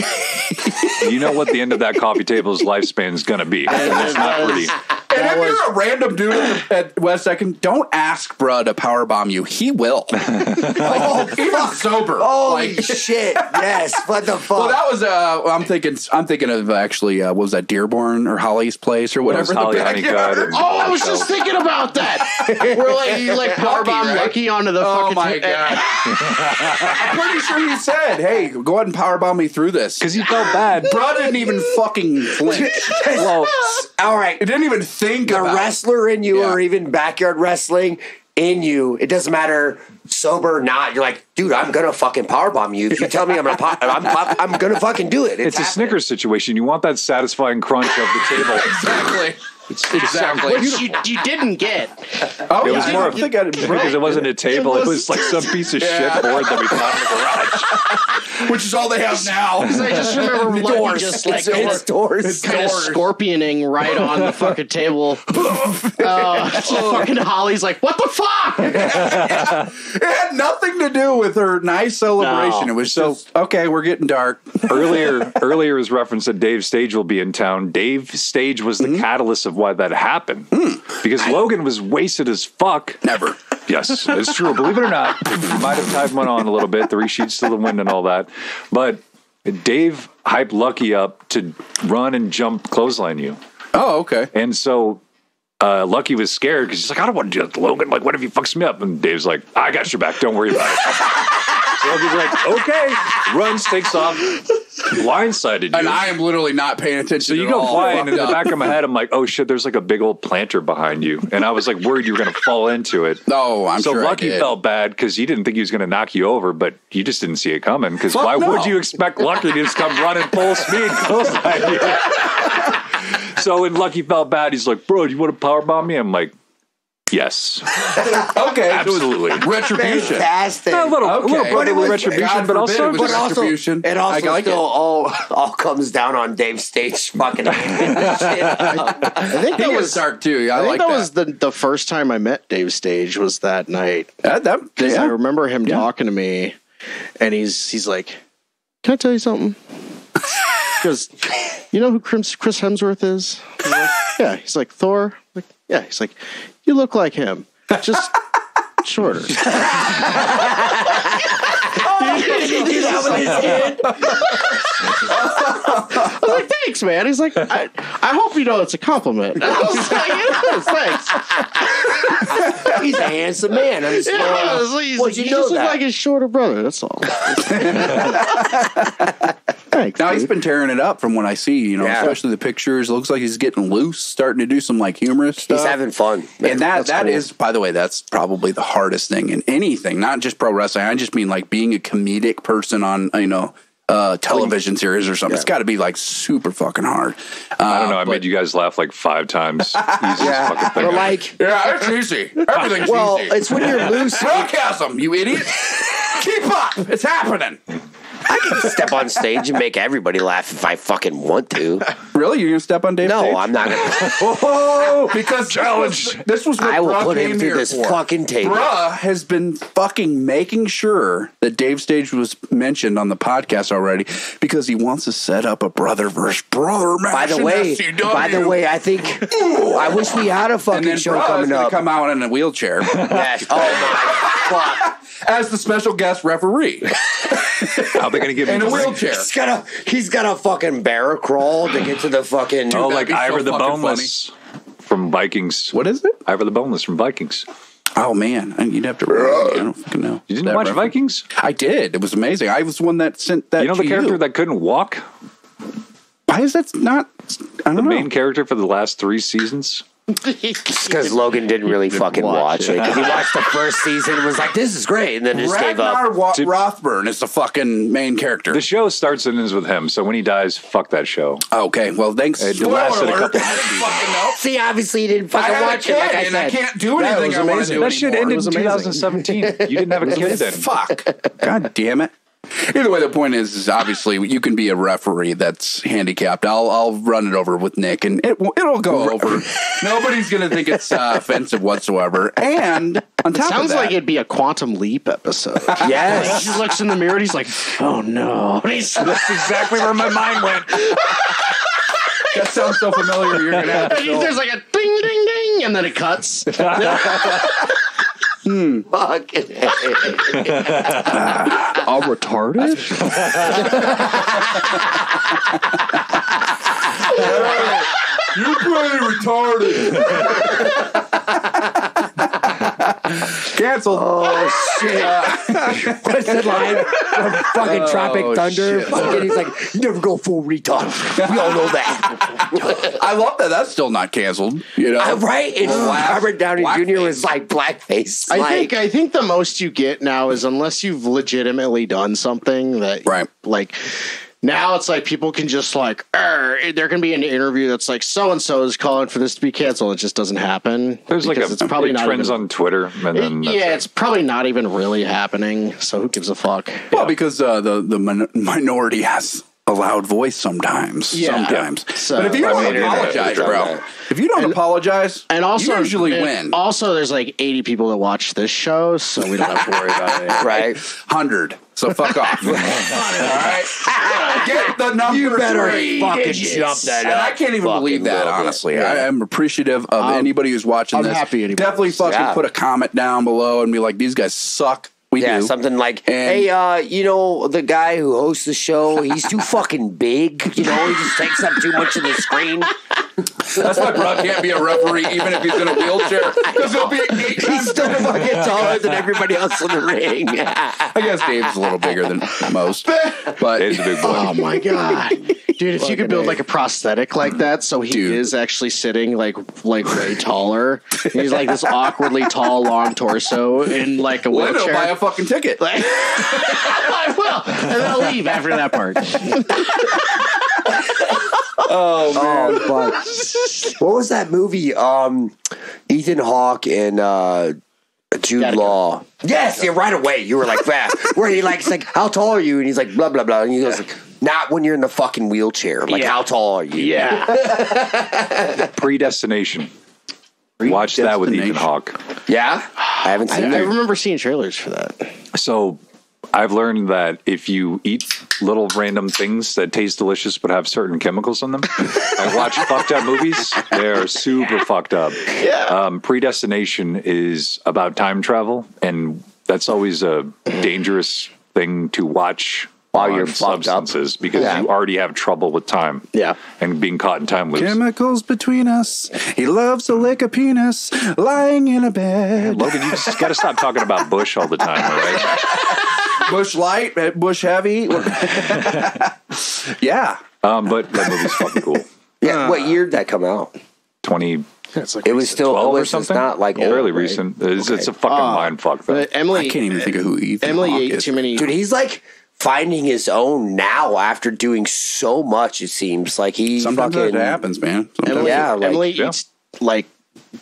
you know what the end of that coffee table's lifespan is going to be. And it's not pretty. And if you're a random dude at West Second, don't ask bruh to power bomb you. He will. like, even sober. Holy like, shit! Yes. What the fuck? well, that was uh. I'm thinking. I'm thinking of actually. Uh, what was that Dearborn or Holly's place or whatever? Holly the. Honeycutt. and- Oh, I was just thinking about that. Where like you like powerbomb Lucky, right? Lucky onto the Oh fucking. my god! I'm pretty sure he said, "Hey, go ahead and powerbomb me through this." Because he felt bad. Bro didn't even fucking flinch. well, all right. It didn't even think the about. wrestler in you Yeah. or even backyard wrestling in you, it doesn't matter sober not. You're like, dude, I'm gonna fucking powerbomb you. If you tell me I'm gonna pop, I'm, pop, I'm gonna fucking do it. It's a happening. Snickers situation. You want that satisfying crunch of the table. Exactly. Exactly. Which you, you didn't get. Oh, It was yeah, more of think I because it wasn't a table. It was, was- like some piece of Yeah. shit board that we found in the garage. which is all they have now. Because I just remember Lucky doors. just like It's doors. doors. kind of scorpioning right on the fucking table. Uh, fucking Holly's like, what the fuck? It had nothing to do with her nice celebration. No. It was just okay. We're getting dark. earlier, earlier was reference that Dave Stage will be in town. Dave Stage was the hmm? catalyst of why that happened hmm. because Logan was wasted as fuck. Never. Yes, it's true. Believe it or not, you might have tied one on a little bit, three sheets to the wind and all that. But Dave hyped Lucky up to run and jump clothesline you. Oh, okay. And so uh, Lucky was scared because he's like, I don't want to do that to Logan. Like, what if he fucks me up? And Dave's like, I got your back. Don't worry about it. so Lucky's like, okay. Runs, takes off, blindsided you. And I am literally not paying attention. so you at go all. flying, in the back of my head, I'm like, oh shit, there's like a big old planter behind you. And I was like worried you were going to fall into it. No, I'm so sure I Lucky did. felt bad because he didn't think he was going to knock you over, but you just didn't see it coming. Because why no. would you expect Lucky to just come running full speed clothesline you? So when Lucky felt bad, he's like, "Bro, do you want to power bomb me?" I'm like, "Yes, Okay, absolutely." retribution. Fantastic. A little, a little Okay. bit But it of was- retribution, God but also, it was But also, Retribution. it also like still it. all all comes down on Dave Stage fucking. shit. I think that was was dark too. I, I think like that, that. was the the first time I met Dave Stage was that night. that, that, Because I remember him talking to me, and he's he's like, "Can I tell you something?" Because you know who Chris, Chris Hemsworth is? I'm like, yeah, he's like Thor. I'm like, yeah, he's like, you look like him, just shorter. He did that with his hand. I was like, thanks, man. He's like, I, I hope you know it's a compliment. I was like, it is, thanks. He's a handsome man. I'm just Yeah, going, like- he's well, you you know just look that. like his shorter brother. That's all. Thanks. Now he's been tearing it up from what I see, you know, Yeah. especially the pictures. Looks like he's getting loose, starting to do some like humorous stuff. He's having fun. and that That's that cool. is, by the way, that's probably the hardest thing in anything, not just pro wrestling. I just mean like being a comedic person on, you know, uh, television series or something. It's got to be like super fucking hard. I don't know. I but- made you guys laugh like five times. yeah. fucking thing. But like, Yeah, it's easy. Everything's well, easy. it's when you're loose. sarcasm, you idiot. Keep up. It's happening. I can step on stage and make everybody laugh if I fucking want to. Really? You're gonna step on Dave? No, stage? I'm not gonna. Oh, because challenge. This was, this was what I will Bruh put him through this for. fucking table. Bruh has been fucking making sure that Dave Stage was mentioned on the podcast already because he wants to set up a brother versus brother match. By the way, SCW. by the way, I think I wish we had a and fucking then show Bruh coming gonna up. come out in a wheelchair Yes. Oh my fuck! as the special guest referee How they gonna give me in a wheelchair. He's got a he's got a fucking barrel crawl to get to the fucking. Oh, like be so Ivar the fucking Boneless from Vikings. What is it? Ivar the Boneless from Vikings. Oh man, I- you'd have to. I don't fucking know. You didn't That watch reference. Vikings? I did. It was amazing. I was the one that sent that. You know the to character that couldn't walk? Why is that not? I don't The know. main character for the last three seasons? Because Logan didn't really fucking watch watch it. 'Cause he watched the first season and was like, "This is great," and then just gave up. Wa- Rothburn is the fucking main character. The show starts and ends with him, so when he dies, fuck that show. okay, well, thanks. It Spoiler lasted a couple I of didn't. See, obviously, he didn't fucking had watch kid, it. Like I and I can't do Yeah, it anything was I amazing. do That shit anymore. ended in 2017. You didn't have a kid then. Fuck. God damn it. Either way, the point is, is obviously you can be a referee that's handicapped. I'll I'll run it over with Nick, and it it'll go over. Nobody's gonna think it's uh, offensive whatsoever. And on top of Sounds that, like it'd be a quantum leap episode. yes. he looks in the mirror and he's like, "Oh no!" He's- That's exactly where my mind went. that sounds so familiar. You're gonna have to and there's like a ding, ding, ding, and then it cuts. Hmm. Fucking All retarded. You're pretty retarded. Canceled. oh shit! What's the line from fucking Tropic Oh, Thunder? shit. Fucking, he's like, "You never go full retard." We all know that, I love that. That's still not canceled. You know, Uh, right? And Robert Downey Jr. Blackface. was like blackface. I like, think I think the most you get now is unless you've legitimately done something that Right. like now it's like people can just like "Arr," there can be an interview that's like so and so is calling for this to be canceled. It just doesn't happen. There's like a it's probably it not trends even, on Twitter, and then that's yeah, it. it's probably not even really happening. So who gives a fuck? well, because uh, the the min- minority has a loud voice sometimes. Yeah. Sometimes, So- but if you don't mean, apologize, bro, yeah. if you don't apologize, And also, you usually and win. Also, there's like 80 people that watch this show, so we don't have to worry about it. right? Hundred. So fuck off. All right. Get the number. You better three fucking digits. jump that And up. I can't even Fucking believe that. will, Honestly, yeah. I am appreciative of anybody who's watching I'm this. happy anybody Definitely is. fucking Yeah. put a comment down below and be like, "These guys suck." We Yeah, do. something like, And- hey, uh, you know, the guy who hosts the show, he's too fucking big. You know, he just takes up too much of the screen. That's why Brock can't be a referee, even if he's in a wheelchair, because he'll be eight He's still bigger. fucking taller than everybody else in the ring. I guess Dave's a little bigger than most, but Dave's a big boy. Oh my god, dude! If you could build like a prosthetic like that, so he Dude. is actually sitting like like way taller. He's like this awkwardly tall, long torso in like a well, wheelchair. buy a fucking ticket. Like, I will, and then I'll leave after that part. oh, fuck. What was that movie? Um, Ethan Hawke and uh, Jude Gotta go. Law. Yes, yeah, right away. You were like, fast. Where he like, it's like, how tall are you? And he's like, blah, blah, blah. And he goes, like, not when you're in the fucking wheelchair. Like, Yeah. how tall are you? Yeah, Predestination. Watch that with Ethan Predestination. Hawke. Yeah? I haven't I, seen I it. remember seeing trailers for that. So I've learned that if you eat little random things that taste delicious but have certain chemicals in them, I watch fucked up movies. They're super fucked up. Yeah. Um, Predestination is about time travel, and that's always a dangerous thing to watch While on you're fucked up. substances because Yeah. you already have trouble with time. Yeah. and being caught in time loops. Chemicals between us. He loves to lick a penis lying in a bed. Logan, you just got to stop talking about Bush all the time, all right? Bush light, uh, bush heavy. yeah. Um, but that movie's fucking cool. Yeah, what year did that come out? Twenty It's like It was still it or was just something. not like yeah, old, fairly right? recent. It's, it's a fucking Uh, mind fuck though. Emily, I can't even think of who Ethan Emily Hawke ate is. too many. Dude, he's like finding his own now after doing so much. It seems like he Sometimes fucking that happens, man. Sometimes. Emily, Yeah, like- Emily Yeah. eats like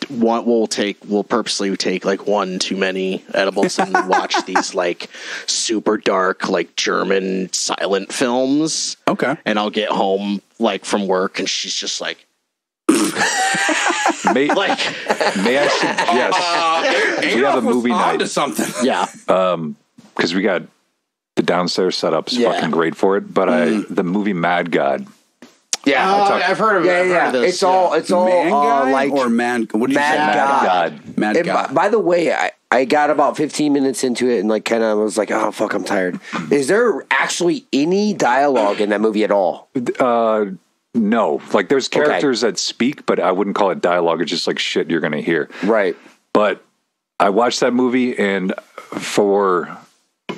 one. We'll take. We'll purposely take like one too many edibles and watch these like super dark like German silent films. Okay. And I'll get home like from work and she's just like May, like may I suggest we have a movie On to something. yeah. um because we got the downstairs setup's Yeah. fucking great for it. But I the movie Mad God. yeah, Oh, talked- I've heard of it. yeah, I've yeah. this, It's all it's all Man uh, guy like or man? What did you Mad say? God. Mad God. God. Mad And by, God. by the way, I, I got about 15 minutes into it and like kind of was like, oh fuck, I'm tired. Is there actually any dialogue in that movie at all? Uh, no, like there's characters that speak, but I wouldn't call it dialogue. It's just like shit you're gonna hear. Right. But I watched that movie, and for,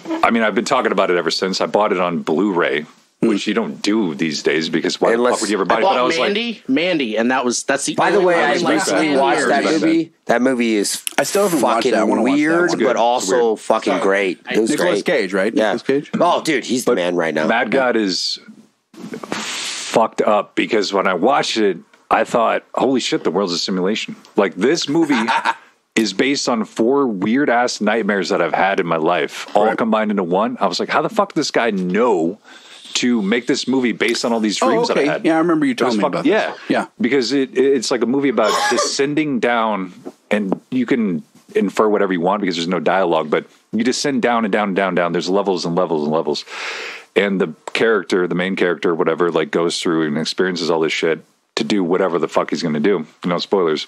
I mean, I've been talking about it ever since. I bought it on Blu-ray, hmm. which you don't do these days because why Unless- the fuck would you ever buy I it? But I bought was like, Mandy, Mandy, and that was that's the. By the way, one I in, recently watched that movie. That movie is I still haven't watched fucking that. I wanna watch that weird, but also weird. fucking great. It was Nicolas great. Cage, right? Yeah. Nicolas Cage. Oh, dude, he's the man right now. Mad God is fucked up because when I watched it, I thought, holy shit, the world's a simulation. Like this movie is based on four weird ass nightmares that I've had in my life, all combined into one. I was like, how the fuck does this guy know to make this movie based on all these Oh, dreams that I had? Yeah, I remember you telling me fucking- about yeah, this. Yeah. because it it's like a movie about descending down, and you can infer whatever you want because there's no dialogue, but you descend down and down and down and down. There's levels and levels and levels, and the character, the main character, whatever, like goes through and experiences all this shit to do whatever the fuck he's going to do. No spoilers.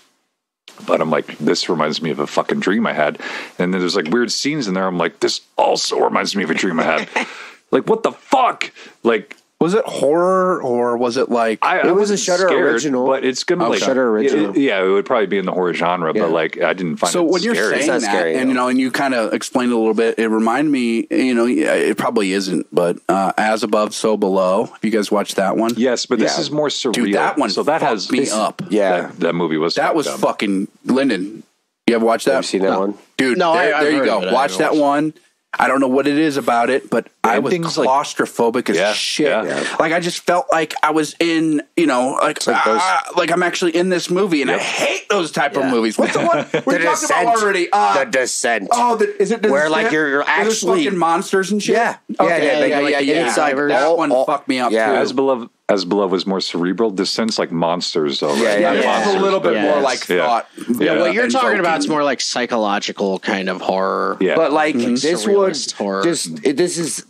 But I'm like, this reminds me of a fucking dream I had. And then there's like weird scenes in there. I'm like, this also reminds me of a dream I had. like, what the fuck? Like, Was it horror or was it like? I, It I was a wasn't scared, original. but it's gonna Oh, like Shudder original. it- yeah, it would probably be in the horror genre, Yeah. but like I didn't find so it when you're saying that, scary, and you know, and you kind of explained it a little bit, it reminded me. You know, it probably isn't, but uh, as above, so below. Have you guys watched that one? yes, but this Yeah. is more surreal. Dude, that one so that has me up. Yeah. That, that movie was That was fucked up. fucking Lyndon. You ever watched that? Ever seen that No. one? dude? No, there, I- there you go. of it. I Watch that watched one. I don't know what it is about it, but I was ending's like- claustrophobic as Yeah, shit. yeah. Like I just felt like I was in, you know, like like those- ah, like I'm actually in this movie, and I hate those type of movies. What's the one we The talked about already? Uh, the Descent. Oh, the, is it the Where, like, you're- you're actually- fucking monsters and shit. Yeah. Yeah, okay, yeah, yeah, they yeah, go, like, yeah, yeah. inside- That all- one all- fucked me up yeah. too. As beloved, as beloved was more cerebral. Descent's like monsters, though. Right? Yeah, yeah, Not yeah. It's a little bit but- more like Yeah. thought. Yeah. What you're talking about is more like psychological kind of horror. Yeah, But like this would horror. just it, this is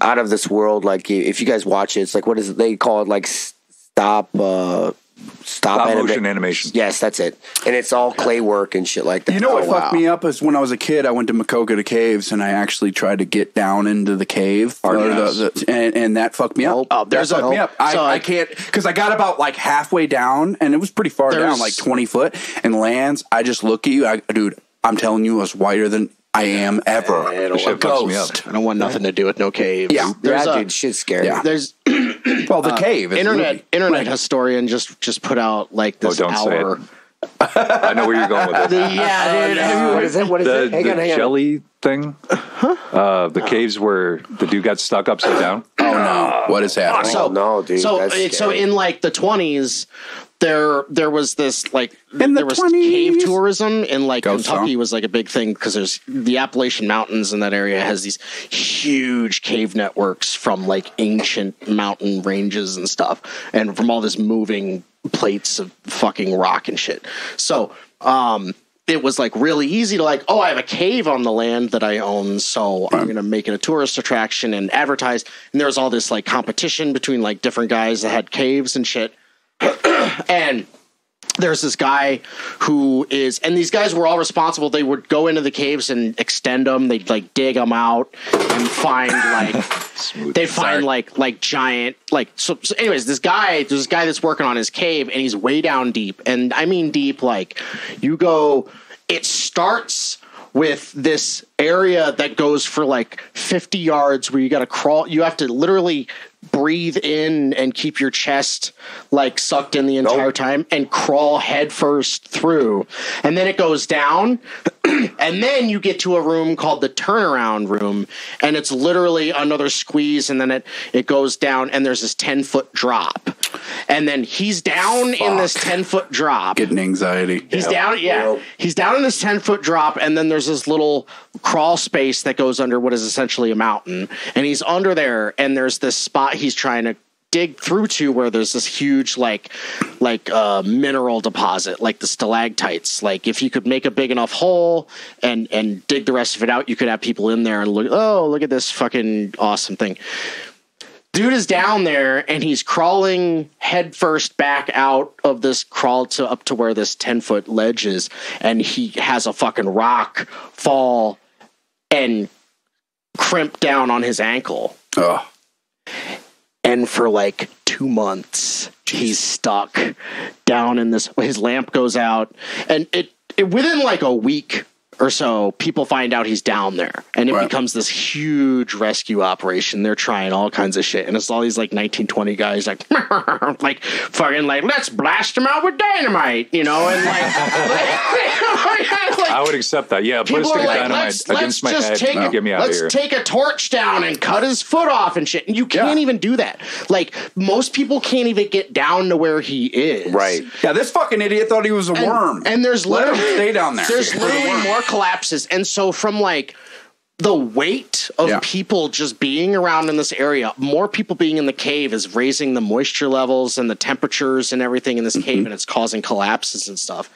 out of this world. Like if you guys watch it, it's like what is it they call it? Like stop uh stop, Stop anima- motion animation. Yes, that's it. And it's all clay work and shit like that. You know what Oh, fucked wow. me up is when I was a kid. I went to Maquoketa Caves and I actually tried to get down into the cave, or yes. the, the, and, and that fucked me up. Oh, there's that a- fucked me up. I, so I I- can't because I got about like halfway down and it was pretty far down, like twenty foot, and lands. I just look at you, I, dude. I'm telling you, I was whiter than I am ever. It'll a shit fucks me up. ghost. I don't want nothing to do with no caves. Yeah. There's yeah, a, dude, shit's scary. Yeah. there's Well, the uh, cave. is the internet movie. internet historian just just put out like oh, this Oh, don't say hour. It. I know where you're going with The- it. yeah, dude. have What is it? What is The, it? Hang the on, hang on. jelly thing, uh, the caves where the dude got stuck upside down. Oh no! What is happening? Oh, no, dude, So that's so scary. in like the twenties, there there was this like In the there was 20s? cave tourism in like Ghost Kentucky song. was like a big thing because there's the Appalachian Mountains in that area has these huge cave networks from like ancient mountain ranges and stuff, and from all this moving plates of fucking rock and shit. So um it was like really easy to like, oh, I have a cave on the land that I own, so I'm gonna make it a tourist attraction and advertise. And there was all this like competition between like different guys that had caves and shit. and there's this guy who is and these guys were all responsible. They would go into the caves and extend them they'd like dig them out and find like they'd find like like giant like so, so anyways this guy there's this guy that's working on his cave and he's way down deep. And i mean deep like you go it starts with this area that goes for like 50 yards where you got to crawl you have to literally breathe in and keep your chest like sucked in the entire time and crawl headfirst through. And then it goes down and then you get to a room called the turnaround room and it's literally another squeeze and then it it goes down and there's this 10 foot drop. And then he's down in this 10 foot drop. Getting anxiety. He's down, yeah. He's down in this 10 foot drop, and then there's this little crawl space that goes under what is essentially a mountain. And he's under there, and there's this spot he's trying to dig through to where there's this huge like like uh mineral deposit like the stalactites. Like if you could make a big enough hole and and dig the rest of it out you could have people in there and look oh look at this fucking awesome thing. Dude is down there and he's crawling headfirst back out of this crawl to up to where this 10 foot ledge is and he has a fucking rock fall and crimp down on his ankle and for like two months he's stuck down in this his lamp goes out. And it, it within like a week or so people find out he's down there and it Right. becomes this huge rescue operation they're trying all kinds of shit and it's all these like 1920 guys like like fucking like let's blast him out with dynamite you know and like, like, I would accept that. Yeah, put a stick of like, dynamite let's, against let's my just head. take and a, get me out of let's here. take a torch down and cut his foot off and shit. And you can't Yeah. even do that. Like most people can't even get down to where he is. Right. yeah. This fucking idiot thought he was a And, worm. and there's Let him stay down there. There's literally more collapses, and so from like the weight of Yeah. people just being around in this area, more people being in the cave is raising the moisture levels and the temperatures and everything in this Mm-hmm. cave, and it's causing collapses and stuff.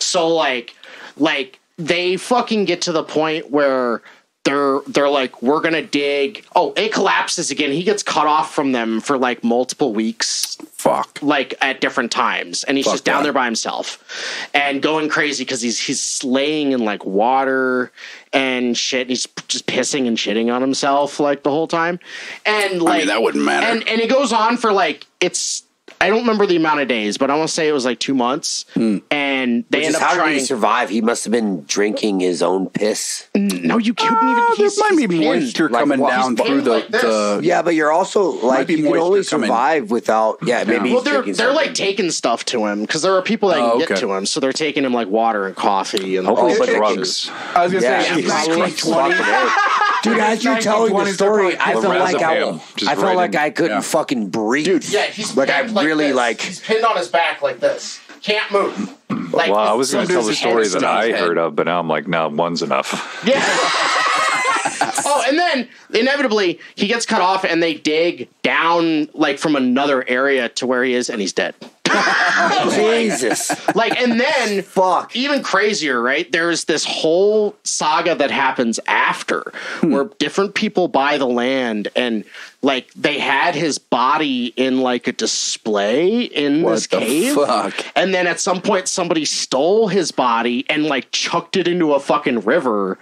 So like, like they fucking get to the point where they're they're like, we're gonna dig. Oh, it collapses again. He gets cut off from them for like multiple weeks Fuck. like at different times and he's Fuck just down that. there by himself and going crazy because he's he's laying in like water and shit he's just pissing and shitting on himself like the whole time and like that wouldn't matter. and and it goes on for like it's I don't remember the amount of days, but I want to say it was like two months. Hmm. And they Which end is up how did trying. he survive? He must have been drinking his own piss. no, you couldn't even. Uh, there he's- might be pinned. moisture like coming what? down through the, like the Yeah, but you're also like be you can only moisture coming- survive without. Yeah, maybe. Well, he's they're they're like taking stuff to him because there are people that Oh, can get okay. to him, so they're taking him like water and coffee and Hopefully all it's sorts of drugs. I was gonna Yeah, say he's it's fucking Dude, as you're telling the 1920s, story, I felt like I, probably- I felt like I couldn't fucking breathe. Dude, Yeah, he's like I pinned like really this. like. he's pinned on his back like this. Can't move. Like, Well, I was going to tell the story that I head. heard of, but now I'm like, no, one's enough. Yeah. oh, and then inevitably he gets cut off, and they dig down like from another area to where he is, and he's dead. Jesus. Like, and then Fuck. even crazier, right? There's this whole saga that happens after hmm. where different people buy the land and like they had his body in like a display in this the cave. fuck? And then at some point somebody stole his body and like chucked it into a fucking river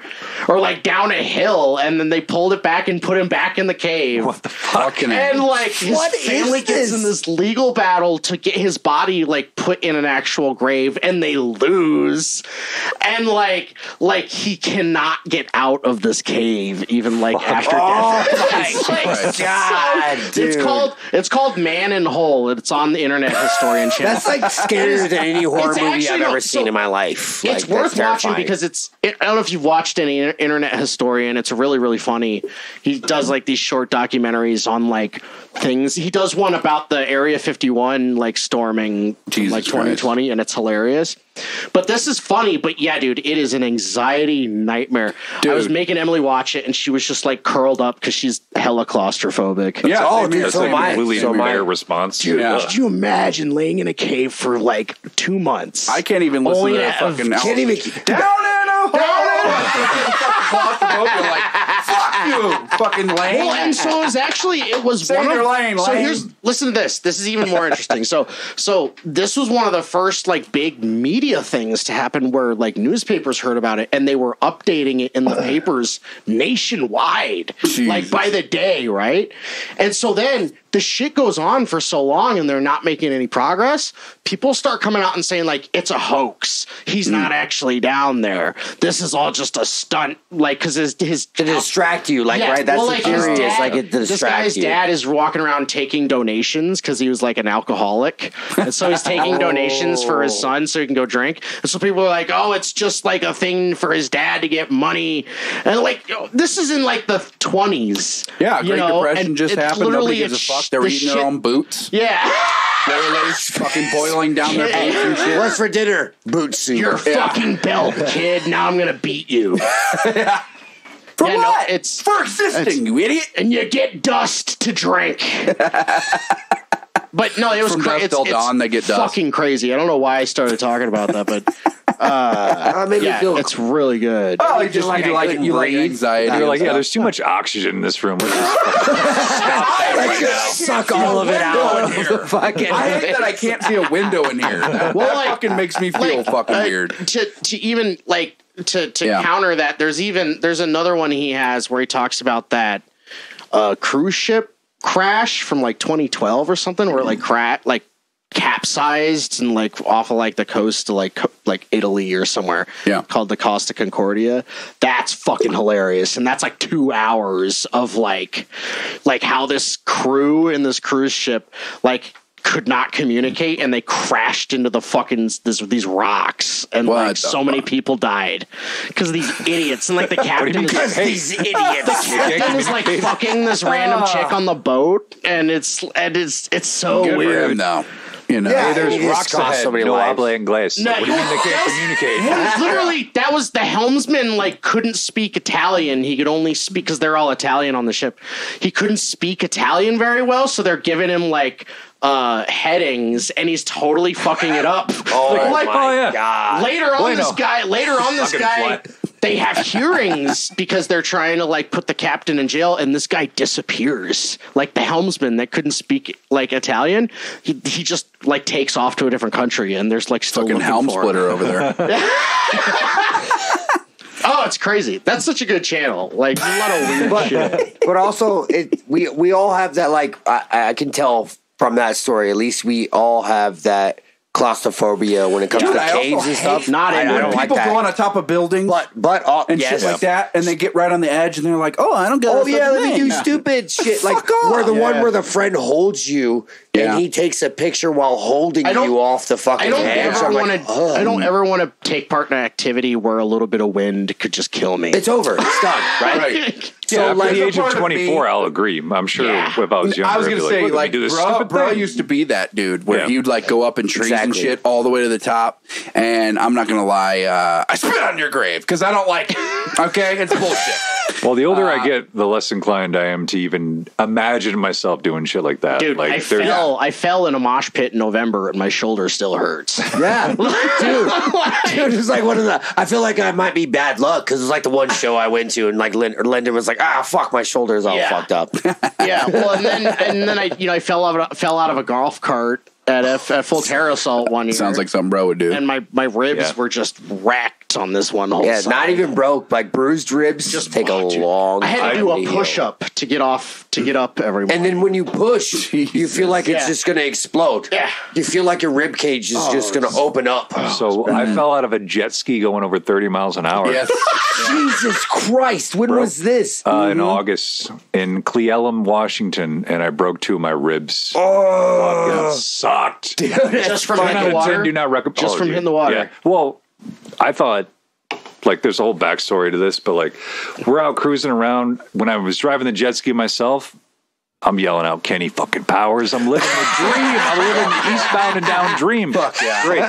or like down a hill and then they pulled it back and put him back in the cave. What the fuck? And like his What is family gets this? in this legal battle to get his body like put in an actual grave and they lose. And like like he cannot get out of this cave even like after death. Oh, It's God, so- dude. It's called it's called Man in Hole. It's on the Internet Historian channel. That's like scarier than any horror It's movie actually I've no- ever so- seen in my life. it's Like, worth that's watching because it's it, I don't know if you've watched any internet historian. It's really really funny. He does like these short documentaries on like things. He does one about the Area 51 like storming Jesus like 2020 and it's hilarious. But this is funny, but yeah, dude, it is an anxiety nightmare. I was making Emily watch it and she was just like curled up because she's hella claustrophobic. Yeah, Oh, dude. That's so like am a I. completely So am I. fair response. Yeah. Could you imagine laying in a cave for like two months? I can't even listen Only to that fucking Can't even. down in a hole. Fucking claustrophobic, like, fuck you, fucking lame. Well, and so it was actually it was Save one of your lane, so lame. here's listen to this. This is even more interesting. So so this was one of the first like big media things to happen where like newspapers heard about it and they were updating it in the papers nationwide, like by the day, right? And so then the shit goes on for so long and they're not making any progress. People start coming out and saying like it's a hoax. He's Hmm. not actually down there. This is all just a stunt. Like because his his to distract you, like yeah, right? That's well, the like his theory. dad, is like it to this guy's you. dad is walking around taking donations because he was like an alcoholic, and so he's taking donations for his son so he can go drink. And so people are like, "Oh, it's just like a thing for his dad to get money," and like this is in like the twenties. Yeah, you Great know, Depression and just it's happened. Nobody literally gives a sh- fuck. They're the eating shit- their own boots. Yeah, Literally fucking boiling down their boots and shit. What's for dinner? Boot soup. your fucking belt, kid. Now I'm gonna beat you. For Yeah, no, what? it's- for existing, you idiot. and you get dust to drink. but no, it was From cra- dusk it's, till it's dawn, they get dust. fucking crazy. I don't know why I started talking about that, but That made me yeah, feel it's really good. Oh, you just like you like you like breathe. anxiety. You're like, yeah, there's too much oxygen in this room. Just stop that right now. suck all of it out. in here. Fucking I hate that I can't see a window in here. That, Well, that like- fucking makes me feel Like, fucking uh, weird. To to even like to to Yeah. counter that, there's even there's another one he has where he talks about that uh, cruise ship crash from like 2012 or something, where like cra- like capsized and like off of like the coast to like like Italy or somewhere. Yeah. called the Costa Concordia. That's fucking hilarious, and that's like two hours of like like how this crew in this cruise ship like could not communicate and they crashed into the fucking this, these rocks and What like the so many people died because of these idiots and like the captain is, these idiots. captain is like fucking this random chick on the boat and it's and it's it's so Good weird him, though. You know, Yeah. There's It just rocks ahead. so many no lives. habla inglés. No, what do you mean they can't yes. communicate? Was literally that was the helmsman like couldn't speak Italian. He could only speak because they're all Italian on the ship. He couldn't speak Italian very well, so they're giving him like uh headings, and he's totally fucking it up. Oh Like, my oh, yeah. god. later on, Bueno. this guy later on this Fucking guy. flat. They have hearings because they're trying to like put the captain in jail, and this guy disappears. Like the helmsman that couldn't speak like Italian, he he just like takes off to a different country, and there's like still fucking looking helm for him. splitter over there. Oh, it's crazy. That's such a good channel. Like a lot of weird shit. but also it we we all have that like I, I can tell from that story at least we all have that claustrophobia when it comes Dude, to I caves and stuff. Not I, in I it. don't like People that. go on top of buildings but but all, and yes. shit like that, and they get right on the edge, and they're like, "Oh, I don't get." Oh yeah, let me do stupid shit like Fuck off. where the one where the friend holds you Yeah. and he takes a picture while holding you off the fucking I don't edge. ever I'm want like, to. "Ugh." I don't ever want to take part in an activity where a little bit of wind could just kill me. It's over. It's done. Right. Right. Yeah, So, after like, the age of part of 24, I'll agree. I'm sure Yeah. if I was younger, I was I'd gonna be say, like, like, do this bro, bro thing. used to be that dude where Yeah. he'd like go up in trees and shit all the way to the top. And I'm not gonna lie, uh, I spit on your grave because I don't like it. Okay, it's bullshit. Well, the older Uh, I get, the less inclined I am to even imagine myself doing shit like that. Dude, like, I there's- fell. I fell in a mosh pit in November, and my shoulder still hurts. Yeah, dude, dude, it's like one of the. I feel like I might be bad luck because it's like the one show I went to, and like Lin- or Lyndon was like, "Ah, fuck, my shoulder's all Yeah. fucked up." yeah. Well, and then and then I, you know, I fell out of, fell out of a golf cart at a, at full terror assault one year. Sounds like something bro would do. and my my ribs Yeah. were just wrecked on this one whole Yeah, side. not even broke, like bruised ribs. Just take a long. I had to do a heal. push up to get off to get up every morning. And then when you push, you feel like it's Yeah. just going to explode. Yeah. You feel like your rib cage is just going to open up. So I fell out of a jet ski going over 30 miles an hour. yes. Jesus Christ! When was this? Uh, in August in Cle Elum, Washington, and I broke two of my ribs. oh, It sucked. just from hitting the water. do not recommend. Just from hitting the water. Yeah. Well, I thought like there's a whole backstory to this, but like we're out cruising around. When I was driving the jet ski myself, I'm yelling out Kenny fucking Powers. I'm living the dream. I'm living the eastbound and down dream. Fuck yeah. Great.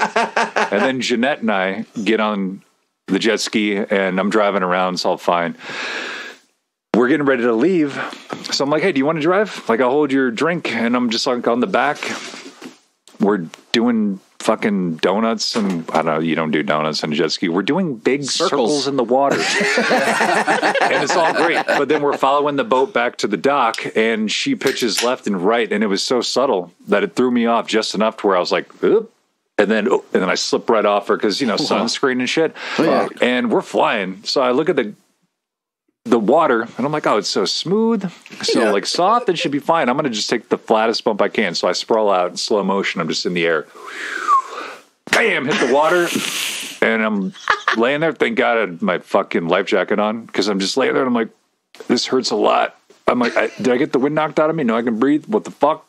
And then Jeanette and I get on the jet ski and I'm driving around, it's all fine. We're getting ready to leave. So I'm like, hey, do you want to drive? Like, I'll hold your drink. And I'm just like on the back. We're doing fucking donuts and I don't know, you don't do donuts on a jet ski. We're doing big circles, Circles. in the water. and it's all great. But then we're following the boat back to the dock and she pitches left and right and it was so subtle that it threw me off just enough to where I was like, Oop. and then oh, and then I slip right off her because you know sunscreen and shit. Oh, yeah. And we're flying. So I look at the the water and I'm like, oh, it's so smooth, so Yeah. like soft. It should be fine. I'm gonna just take the flattest bump I can. So I sprawl out in slow motion. I'm just in the air. Bam! Hit the water, and I'm laying there. Thank God I had my fucking life jacket on because I'm just laying there. and I'm like, this hurts a lot. I'm like, I, did I get the wind knocked out of me? No, I can breathe. What the fuck?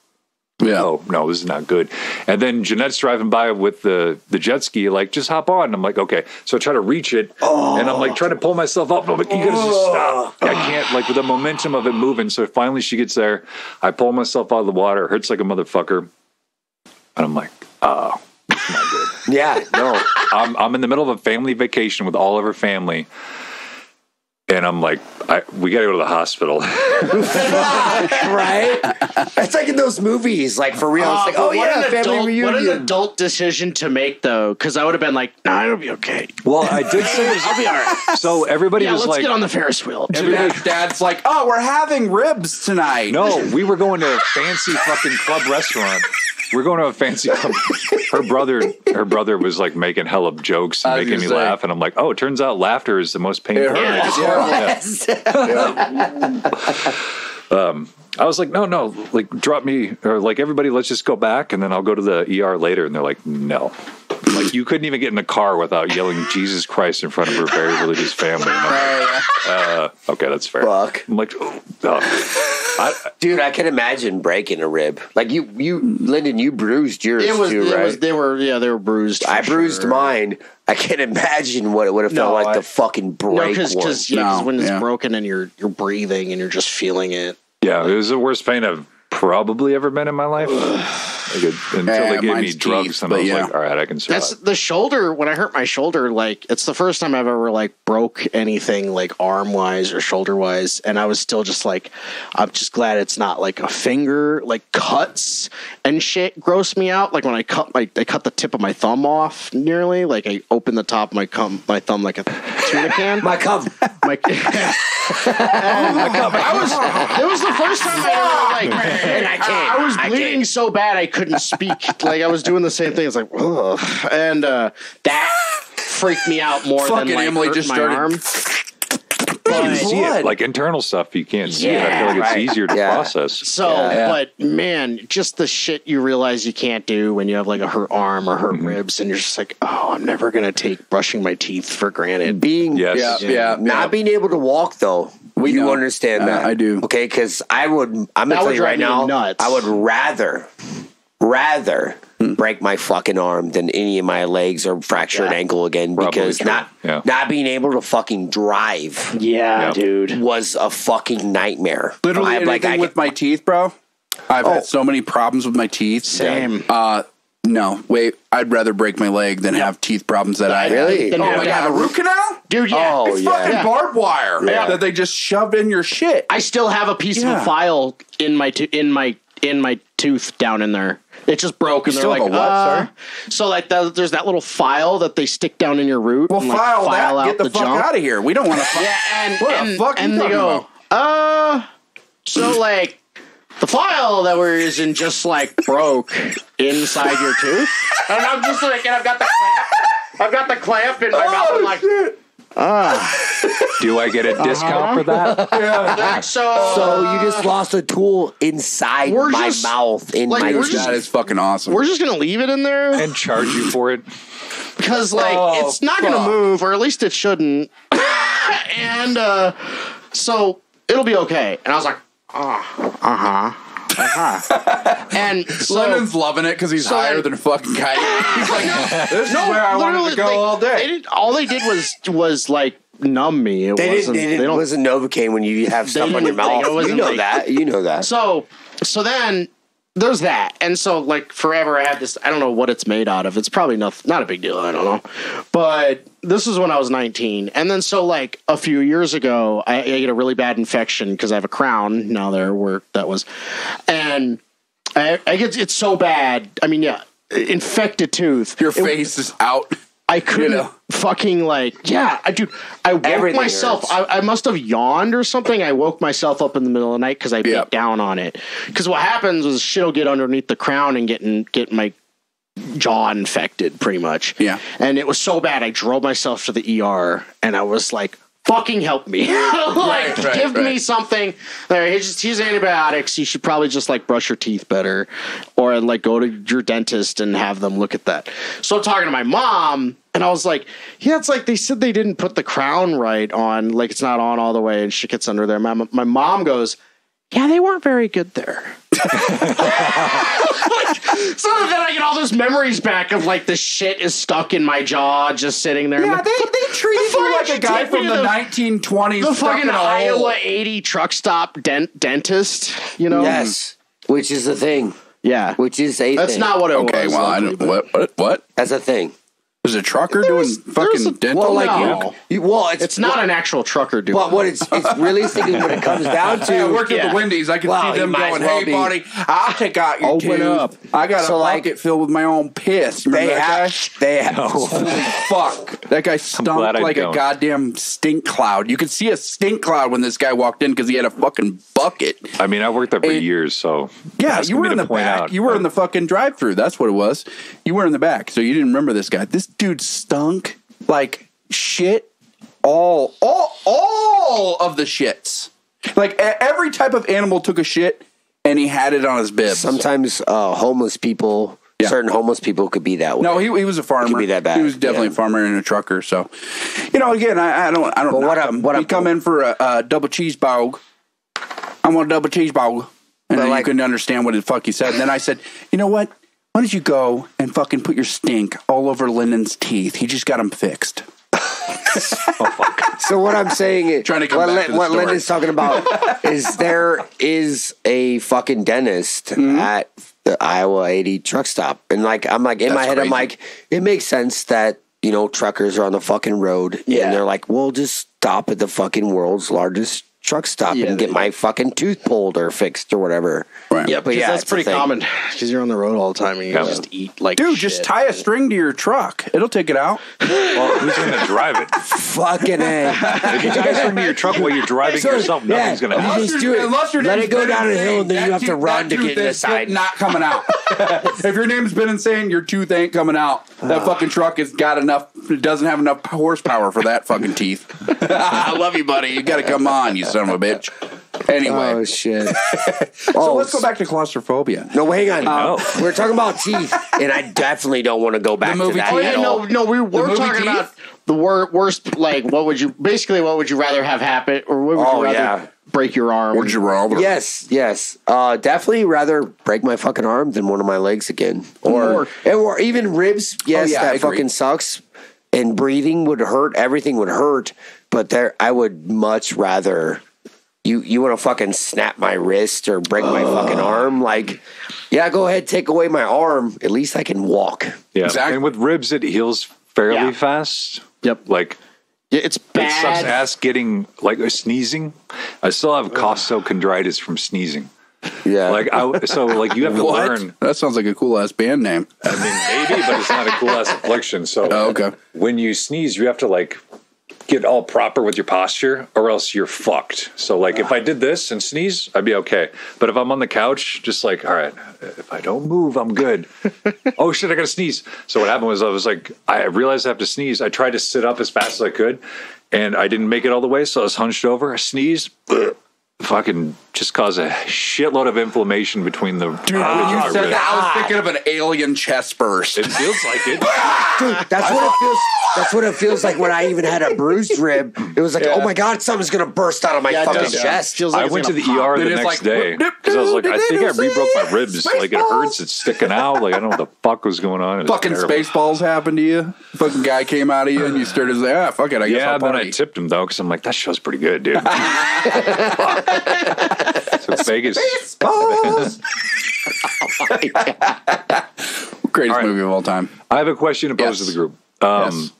Yeah. Oh no, this is not good. And then Jeanette's driving by with the the jet ski, like just hop on. And I'm like, okay. So I try to reach it, and I'm like trying to pull myself up. I'm like, you gotta just stop. I can't like with the momentum of it moving. So finally she gets there. I pull myself out of the water. It hurts like a motherfucker. And I'm like, oh, it's not good. Yeah, no. I'm I'm in the middle of a family vacation with all of her family. And I'm like, I, we got to go to the hospital. right? It's like in those movies, like for real. It's oh, like, oh what yeah, an family adult, reunion. What an adult decision to make, though, because I would have been like, "Nah, it'll be okay. well, I did say this. I'll be all right." So everybody yeah, was let's like, get on the Ferris wheel. Dad's, dad's like, oh, we're having ribs tonight. No, we were going to a fancy fucking club restaurant. We're going to a fancy club. Her brother, her brother was like making hella jokes and making me say. laugh, and I'm like, oh, it turns out laughter is the most painful. It hurts. I was like, no, no, like drop me or like everybody, let's just go back, and then I'll go to the ER later. And they're like, no. Like you couldn't even get in a car without yelling Jesus Christ in front of her very religious family. And like, uh, okay, that's fair. Fuck. I'm like, oh, oh. I, Dude, I can imagine breaking a rib. Like you, you, Lyndon, you bruised yours It was, too, it right? was. They were. Yeah, they were bruised. I for bruised mine. I can't imagine what it would have felt No, like I- to fucking break No, because one. because yeah, 'cause No, when it's yeah. broken and you're you're breathing and you're just feeling it. Yeah, it was the worst pain I've probably ever been in my life. Like it, until Yeah, they gave me mine's drugs, teeth, and I was yeah. like, all right, I can survive. That's the shoulder. When I hurt my shoulder, like it's the first time I've ever like broke anything like arm wise or shoulder wise, and I was still just like, I'm just glad it's not like a finger. Like cuts and shit gross me out. Like when I cut my, I cut the tip of my thumb off nearly. Like I opened the top of my cum, my thumb like a tuna can. My cum. my, I was. It was the first time I ever like. and I can't. I was I bleeding can't. so bad I couldn't speak. like I was doing the same thing. It's like, ugh. and uh, that freaked me out more Fucking than like Emily just my started- arm. you can see it, like internal stuff. You can't see it. I feel like it's right. easier to Yeah. process. So, Yeah. but man, just the shit you realize you can't do when you have like a hurt arm or hurt Mm-hmm. ribs, and you're just like, oh, I'm never gonna take brushing my teeth for granted. Being Yes. Yeah, yeah. not yeah. being able to walk though. We you know. understand Uh, that? I do. Okay, because I would. I'm gonna tell would you right me now. nuts. I would rather, rather Hmm. break my fucking arm than any of my legs or fracture an ankle again Probably because true. not Yeah. not being able to fucking drive Yeah, Yeah. dude. was a fucking nightmare. Literally I, anything like, I, with my teeth, bro. I've Oh. had so many problems with my teeth. Same. Uh, no, wait. I'd rather break my leg than have teeth problems that I Really? Then Oh, have like to have a root canal? Dude, yeah. Oh, It's yeah. fucking Yeah. barbed wire Yeah. that they just shove in your shit. I still have a piece of a file in my to- in my in my tooth down in there. It just broke, and You they're like, have a what, uh, sorry? So like, the, there's that little file that they stick down in your root. well, and, like, file, that. out Get the, fuck junk. out of here. We don't want to. Yeah, and What the fuck you and they talking go, uh, so like the file that was in just like broke inside your tooth, and I'm just like, and I've got the clamp, I've got the clamp in my mouth. I'm like, Do I get a Uh-huh. discount for that? so so you just lost a tool inside We're my just- mouth in like, my we're just- That is fucking awesome. we're just gonna leave it in there and charge you for it? because like Oh, it's not gonna move, or at least it shouldn't, and uh, so it'll be okay. And I was like, ah, uh huh. Uh-huh. and so Lennon's loving it because he's so higher then- than a fucking kite. He's like, this is where I wanted to go they- all day. They did, all they did was was like numb me. It They didn't. wasn't. They didn't. they It don't. wasn't Novocaine when you have stuff on your didn't- mouth. You know like- that. You know that. So so then there's that, and so like forever I had this. I don't know what it's made out of. It's probably not not a big deal. I don't know, but this is when I was 19, and then so like a few years ago, I, I get a really bad infection because I have a crown now there where that was, and I, I get it's so bad. I mean, yeah. infected tooth. Your face is out. I couldn't know? fucking like yeah, I dude. I woke Everything myself. I, I must have yawned or something. I woke myself up in the middle of the night because I bit Yep. down on it. Because what happens is shit'll get underneath the crown and get in, get my jaw infected, pretty much. Yeah. and it was so bad. I drove myself to the ER, and I was like. Fucking help me! like, right, give me something. There, here's just here's antibiotics. You should probably just like brush your teeth better, or like go to your dentist and have them look at that. So I'm talking to my mom, and I was like, "Yeah, it's like they said they didn't put the crown right on, like it's not on all the way, and she gets under there." My my mom goes, "Yeah, they weren't very good there." Like, so then I get all those memories back of like the shit is stuck in my jaw, just sitting there. Yeah, like, they, they treated fuck you like a guy from the the- 1920s. the fucking in a hole. Iowa 80 truck stop dent- dentist, you know? Yes, which is the thing. Yeah. Which is a That's thing. not what it Okay, was. well, I don't. What? What? What? That's a thing. There's a trucker There doing fucking there's a- dental. Well, like No. you, you, well, it's, It's not an actual trucker doing But what it's it's realistically what it comes down to. Hey, I worked at Yeah. the Wendy's. I can Wow, see them going, well "Hey, be- buddy, I got take out your Open tooth. up." I got So, a like, bucket filled with my own piss." Remember they that guy? have they have Holy fuck! That guy stunk like a goddamn stink cloud. You could see a stink cloud when this guy walked in because he had a fucking bucket. I mean, I worked there for Hey. years, so Yeah, you were in the back. out- you were in the fucking drive-through. That's what it was. You were in the back, so you didn't remember this guy. This dude stunk like shit. All, all, all of the shits. Like every type of animal took a shit, and he had it on his bib. sometimes uh, homeless people. Yeah. Certain homeless people could be that way. No, he, he was a farmer. be that bad, He was definitely yeah. a farmer and a trucker. So, you know, again, I, I don't, I don't. But what him. what I- he come in for a, a double cheese bog. I want a double cheese bog, and then like- you couldn't understand what the fuck he said. And then I said, you know what? Why don't you go and fucking put your stink all over Lyndon's teeth? He just got them fixed. oh, So what I'm saying is, Trying to come what, back Lin- to the what story. Lyndon's talking about is there is a fucking dentist Mm-hmm. at the Iowa 80 truck stop, and like I'm like in my That's head, I'm like, it makes sense that you know truckers are on the fucking road, Yeah. and they're like, well, just stop at the fucking world's largest truck stop Yeah, and get they- my fucking tooth pulled or fixed or whatever. Right. Yeah, but yeah, that's pretty common because you're on the road all the time and you Yeah. just eat like Dude, shit. just tie a string to your truck. It'll take it out. Well, who's going to drive it? Fucking a. If you tie a string to your truck while you're driving So, yourself, nothing's going to happen. Just do it. Unless your Let it go been down a hill and then that you have to run to get in the is. Not coming out. if your name's been insane, your tooth ain't coming out. That ah. fucking truck has got enough. It doesn't have enough horsepower for that fucking teeth. I love you, buddy. You got to come on, you son of a bitch. Anyway, Oh shit! so oh, let's go back to claustrophobia. No, hang on. Oh. We're talking about teeth, and I definitely don't want to go back movie to that Teeth? Oh, at yeah, no, no, we were talking Teeth? about the wor- worst. Like, what would you basically? What would you rather have happen, or what would Oh, you rather yeah. break your arm? Would you rather? Yes, yes. Uh, definitely rather break my fucking arm than one of my legs again, or or, even ribs. Yes, yeah, that fucking sucks. And breathing would hurt. Everything would hurt. But there, I would much rather. You you want to fucking snap my wrist or break my fucking arm? Like, yeah, go ahead, take away my arm. At least I can walk. Yeah. Exactly. And with ribs, it heals fairly Yeah. fast. Yep. Like, Yeah, it's it sucks bad. ass getting, like, uh, sneezing. I still have costochondritis from sneezing. Yeah, Like, I, so, like, you have to What? learn. That sounds like a cool ass band name. I mean, maybe, but it's not a cool ass affliction. So, Oh, okay. when you sneeze, you have to like get all proper with your posture, or else you're fucked. So, like, if I did this and sneeze, I'd be okay. But if I'm on the couch, just like, all right, if I don't move, I'm good. oh shit, I gotta sneeze. So what happened was, I was like, I realized I have to sneeze. I tried to sit up as fast as I could, and I didn't make it all the way. So I was hunched over. I sneezed. Fucking just cause a shitload of inflammation between the. Dude, when you said that, I was thinking of an alien chest burst. It feels like it. That's what it feels. That's what it feels like when I even had a bruised rib. It was like, Yeah. oh my god, something's gonna burst out of my Yeah, fucking does. chest. Feels like I went to the pop. ER Then the it's next like, day because I was like, I think I re-broke my ribs. Like it hurts. It's sticking out. Like I don't know what the fuck was going on. It was fucking terrible. spaceballs happened to you. Fucking guy came out of you and you started to say, ah, fuck it, I guess Yeah, I'll then I tipped him though because I'm like, that show's pretty good, dude. so Vegas. Spaceballs! Greatest All right. movie of all time. I have a question to pose Yes. to the group. Um,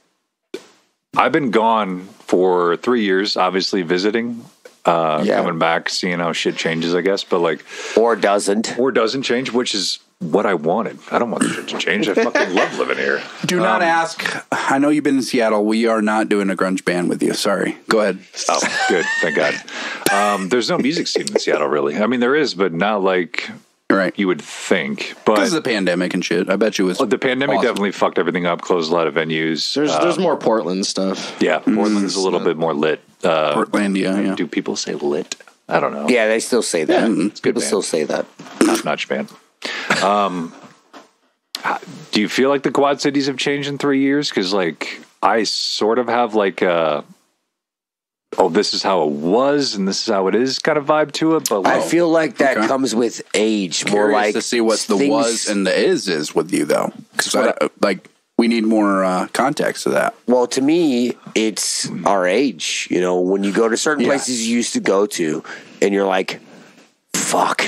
I've been gone for three years, obviously visiting, uh, Yeah. coming back, seeing how shit changes, I guess. But like, Or doesn't. or doesn't change, which is what I wanted. I don't want the shit to change. I fucking love living here. Do not ask. I know you've been in Seattle. We are not doing a grunge band with you. Sorry. Go ahead. Oh, good. Thank God. Um, there's no music scene in Seattle, really. I mean, there is, but not like All right. you would think. Because of the pandemic and shit. I bet you it was. the pandemic awesome. definitely fucked everything up, closed a lot of venues. There's Uh, there's more Portland stuff. yeah, Portland's a little bit more lit. Uh, Portlandia, yeah. Do people say lit? I don't know. Yeah, they still say that. good People band. still say that. not notch band. Um, do you feel like the Quad Cities have changed in three years? Because like I sort of have like a oh this is how it was and this is how it is kind of vibe to it. But I feel like that Okay. comes with age. More Curious like to see what the things- was and the is is with you, though. Because, like, we need more uh, context to that. Well, to me, it's our age. You know, when you go to certain Yeah. places you used to go to, and you're like, "Fuck, Yeah.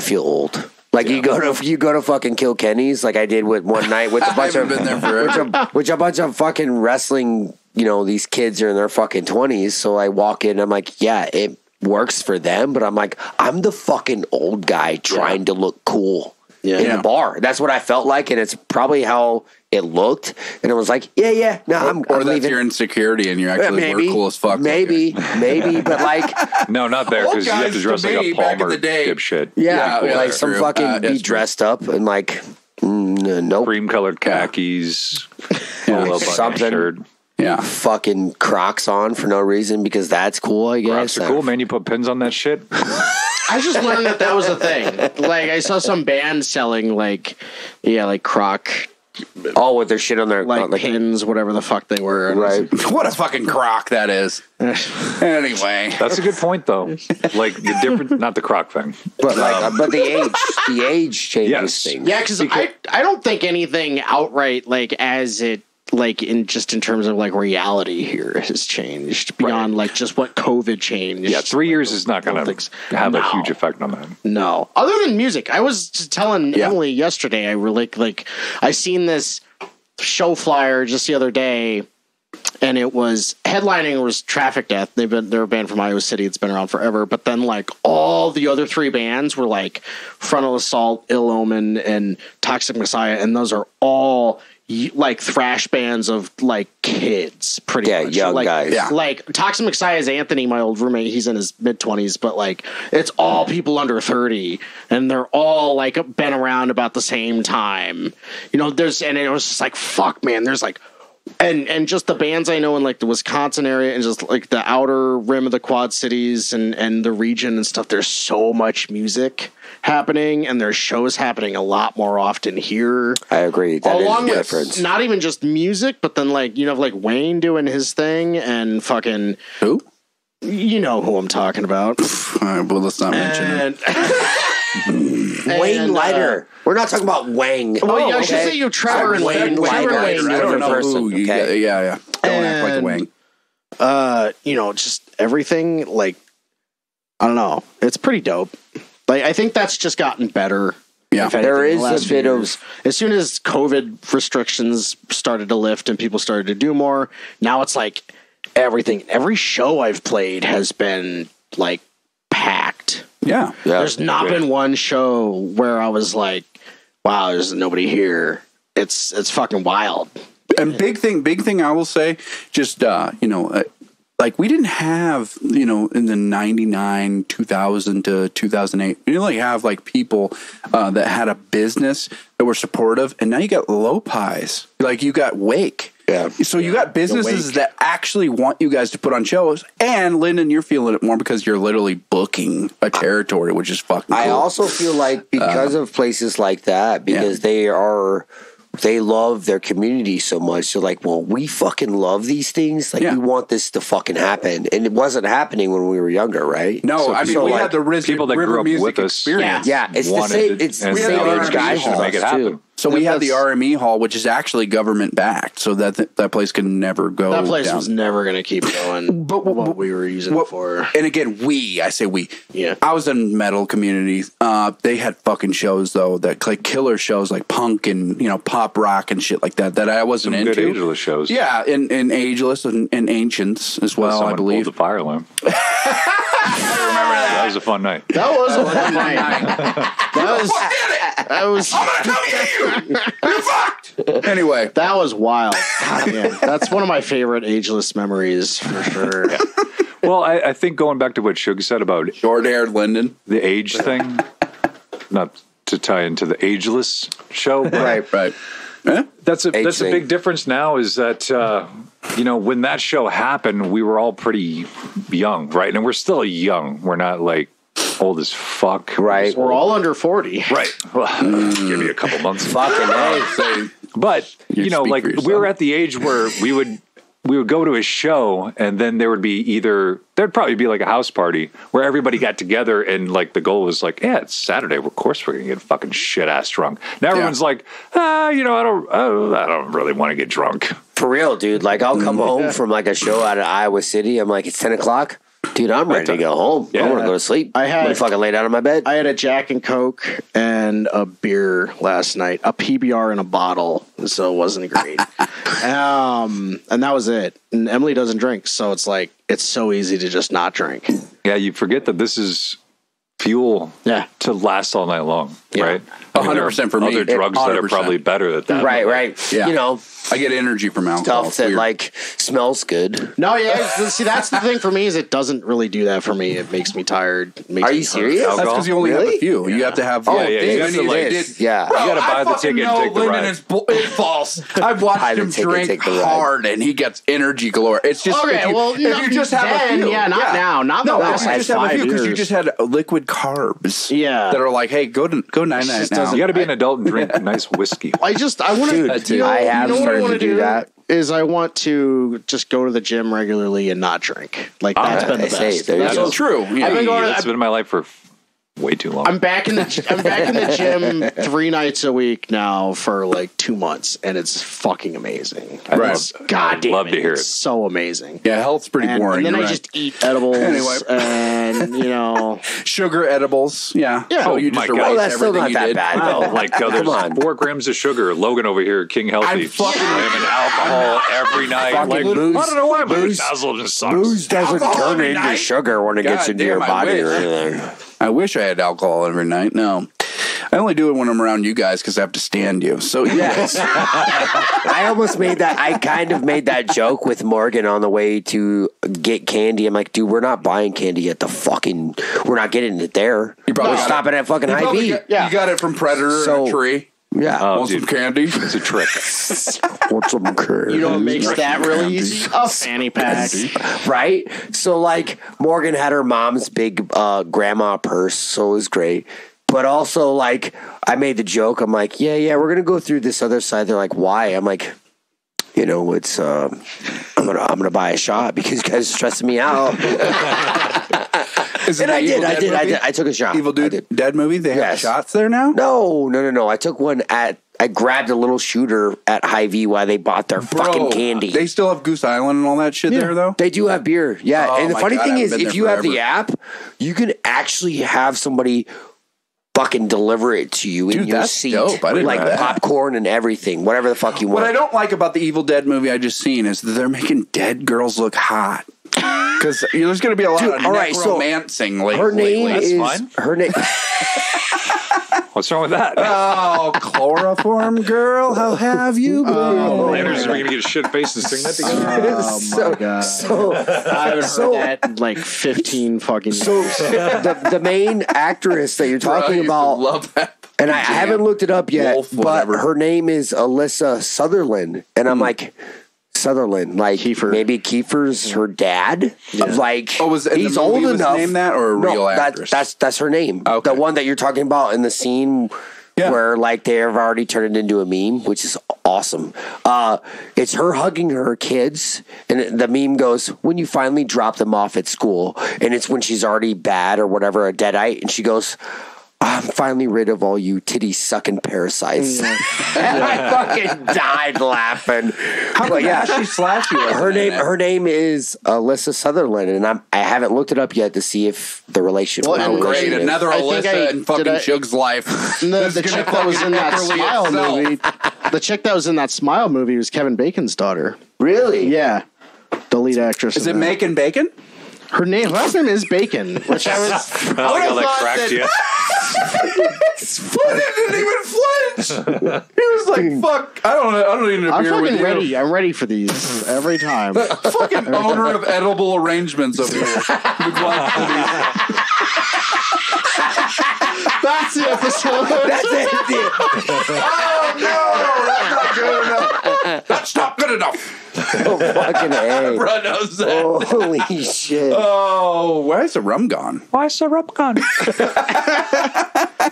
I feel old." Like you go to you go to fucking Kilkenny's, like I did with one night with a bunch of been there which a, which a bunch of fucking wrestling. You know, these kids are in their fucking twenties. So I walk in, I'm like, yeah, it works for them, but I'm like, I'm the fucking old guy trying to look cool in Yeah. the bar. That's what I felt like, and it's probably how it looked. And it was like, yeah, yeah, no, I'm, or I'm that's leaving. your insecurity and you're actually maybe, work cool as fuck. maybe, maybe, but like, no, not there because you have to dress to like me a back in Palmer the day- dipshit. yeah, Yeah, yeah, like some true. fucking Uh, be true. dressed up and like, mm, uh, nope, Cream colored khakis, Yeah. Something. shirt. Yeah. fucking Crocs on for no reason because that's cool. I guess. Crocs are cool, man. You put pins on that shit. I just learned that that was a thing. Like I saw some band selling like yeah, like croc All with their shit on their like, on, like pins, whatever the fuck they were. And was right. What a fucking crock that is. anyway. That's a good point, though. Like the different, not the croc thing. But like, uh, but the age, the age changes Yes. things. Yeah, because I I don't think anything outright like as it like in just in terms of like reality here has changed beyond like just what COVID changed. Yeah, three years is not going to have a huge effect on that. No, other than music, I was just telling Yeah. Emily yesterday. I really like I seen this show flyer just the other day, and it was headlining was Traffic Death. They've been they're a band from Iowa City. It's been around forever. But then like all the other three bands were like Frontal Assault, Ill Omen, and Toxic Messiah, and those are all like thrash bands of like kids, pretty Yeah, much. young like, guys. Yeah. Like Toxic Messiah is Anthony, my old roommate. He's in his mid twenties, but like it's all people under thirty, and they're all like been around about the same time. You know, there's and it was just like fuck, man. There's like. And and just the bands I know in like the Wisconsin area and just like the outer rim of the Quad Cities and and the region and stuff. There's so much music happening, and there's shows happening a lot more often here I agree. That is along the with not even just music, but then like you know like Wayne doing his thing and fucking Who? you know who I'm talking about. All right, well, let's not mention it. Wayne and, uh, Lighter. We're not talking about Wang. well, yeah, I Oh, should okay. say you Trevor and Wayne Wayne. Trevor Lighter. and Wayne. I don't know person, who. okay? Yeah, yeah. Don't act like a And- wing. Uh, you know, just everything like I don't know. It's pretty dope. Like I think that's just gotten better. Yeah. if anything, There in the a few bit of- years. as soon as COVID restrictions started to lift and people started to do more. Now it's like everything. Every show I've played has been like packed. Yeah. Yeah. There's not been one show where I was like, "Wow, there's nobody here." It's it's fucking wild. And big thing, big thing I will say, just, uh, you know, uh, like we didn't have, you know, in the 99, 2000 to 2008, we didn't really have like people uh, that had a business that were supportive. And now you got low pies. Like you got Wake. Yeah. So you got businesses that actually want you guys to put on shows. And Lyndon, you're feeling it more because you're literally booking a territory, which is fucking I cool. also feel like because of places like that, because they are they love their community so much. They're like, well, we fucking love these things. Like Yeah. we want this to fucking happen, and it wasn't happening when we were younger, right? No, So- I mean so, we like, had the Riz- people that river grew up music with us. experience. Yeah, it's the same- it's and the the same other age guys to make it too. Happen. So we have the RME hall, which is actually government backed, so that that place can never go. That place down. was never going to keep going. But- what, but- we were using What- it for. And again, we, I say we. Yeah. I was in metal community. Uh, they had fucking shows though, that like killer shows like punk and you know pop rock and shit like that that I wasn't Some into. good ageless shows. Yeah, and, and ageless and, and ancients as well, I believe. the fire alarm. That that. was a fun night. That was a fun night. That was that was Anyway, that was wild. God, man. That's one of my favorite ageless memories for sure. Well, I, I think going back to what Suge said about short haired Lyndon. the age thing, not to tie into the ageless show, but Right. Right. That's a Age that's a big difference now. Is that uh, you know when that show happened, we were all pretty young, right? And we're still young. We're not like old as fuck, Right. We're all under 40. Right. Well, give me a couple months. Fucking hey. But You you know, like we were at the age where we would we would go to a show and then there would be either there'd probably be like a house party where everybody got together and like the goal was like, yeah, it's Saturday. Of course we're gonna get fucking shit ass drunk. Now everyone's like, ah, you know, I don't, I don't really want to get drunk. For real, dude. Like, I'll come home from like a show out of Iowa City. I'm like, it's 10 o'clock. Dude, I'm ready to go home. I Yeah. want to go to sleep. I had- I'm gonna fucking lay down in my bed. I had a Jack and Coke and a beer last night, a PBR in a bottle, so it wasn't great. um, and that was it. And Emily doesn't drink, so it's like it's so easy to just not drink. Yeah, you forget that this is fuel Yeah. to last all night long, Yeah. right? A I mean, 100% for me. Other drugs that are probably better at that. right, right. Yeah. You know, I get energy from alcohol. stuff It's that weird. like smells good. No, yeah. See, that's the thing for me is it doesn't really do that for me. It makes me tired. Makes Are me you hurt. serious? That's because you only have a few. You have to have. Oh, yeah, you this have to, like, is- yeah. You gotta buy the ticket and take the ride. It's, bull- it's false. I've watched him ticket, drink take the ride. hard, and he gets energy galore. It's just Okay, if you, well, if no, you just have then, a few. yeah, not now, not no, the if you last just have a five few because you just had liquid carbs. Yeah. that are like, hey, go to go nine nine now. You got to be an adult and drink nice whiskey. I just I want to. I have you know what I started wanna to do that. Is I want to just go to the gym regularly and not drink. Like that's Ah, been the I say, best. there you That's go. True. Yeah. I've been going. That's To, been in my life for way too long. I'm back in the I'm back in the gym three nights a week now for like two months, and it's fucking amazing. Right. It's, God damn love it, to hear it's it. so amazing. yeah, health's pretty And, boring. and then I right. just eat edibles Anyway. and you know sugar edibles. Yeah. Yeah. So Oh you my just God. erase Oh, that's still not you that did. bad, Oh, though. like uh, Come on. four grams of sugar. Logan over here, King Healthy, I'm fucking- slamming alcohol every night. Fucking Like, booze- I don't know why, but booze- just sucks. Booze doesn't Alcohol turn into night? sugar when it gets into your damn, I body or anything. I wish I had alcohol every night. No, I only do it when I'm around you guys because I have to stand you. So yes, I almost made that. I kind of made that joke with Morgan on the way to get candy. I'm like, dude, we're not buying candy at the fucking. We're not getting it there. You probably we're got stopping at fucking you, probably Hy-Vee. got, you got it from Predator So- in a tree. Yeah. Oh, Want some candy? It's a trick. What's some curd? you know what makes that really easy? A fanny pack. right? So like Morgan had her mom's big uh, grandma purse, so it was great. But also like I made the joke. I'm like, yeah, yeah, we're gonna go through this other side. They're like, why? I'm like, you know, it's uh, I'm gonna I'm gonna buy a shot because you guys are stressing me out. Is and I did, I did, I did. I took a shot. Evil Dude. Dead movie. They have Yes. shots there now. No, no, no, no. I took one at. I grabbed a little shooter at Hy-Vee while they bought their fucking candy. They still have Goose Island and all that shit there though. They do have beer, yeah. Oh and the my funny God, I thing haven't is, been if there you have the app, you can actually have somebody fucking deliver it to you in Dude, your that's seat, dope. I didn't like know that. popcorn and everything, whatever the fuck you want. What I don't like about the Evil Dead movie I just seen is that they're making dead girls look hot. Because you know, there's going to be a lot Dude, of all right, so necromancing. like, her name lately. is fine. her name. What's wrong with that? Oh, chloroform girl, how have you oh, been? Landers, are we gonna get a shit face and sing that together? Oh so, my god! so, I haven't so- heard that in like fifteen fucking. so the the main actress that you're talking used to about, love that. and I, I haven't looked it up yet, Wolf, but her name is Alyssa Sutherland, and I'm hmm. like. Sutherland, like Kiefer. maybe Kiefer's her dad. Like, Oh, was- he's old was enough. named that or a no, real that- actress? that's that's her name. Okay. The one that you're talking about in the scene Yeah. where like they have already turned it into a meme, which is awesome. Uh, it's her hugging her kids, and the meme goes, "When you finally drop them off at school," and it's when she's already bad or whatever, a deadite, and she goes. I'm finally rid of all you titty sucking parasites. and I fucking died laughing. How But yeah, she Slashy wasn't her name it? her name is Alyssa Sutherland, and I'm I haven't looked it up yet to see if the relationship. Well, what and Great, relation another I Alyssa I- in fucking I- Shug's life. And the, the chick that was in that smile itself. movie, the chick that was in that smile movie was Kevin Bacon's daughter. Really? Yeah, the lead actress. Is it that. making bacon? Her name, last name is Bacon, which I was. I like how would've that thought cracked that- I didn't even flinch. He was like, "Fuck, I don't, I don't need a I'm beer with fucking you." ready. I'm ready for these every time. Fucking owner of edible arrangements over here. The Glock City. That's the episode. That's it. oh no, That's not good enough. Oh, fucking A. Bro knows that. Holy shit. Oh, where's the rum gone? Why is the rum gone?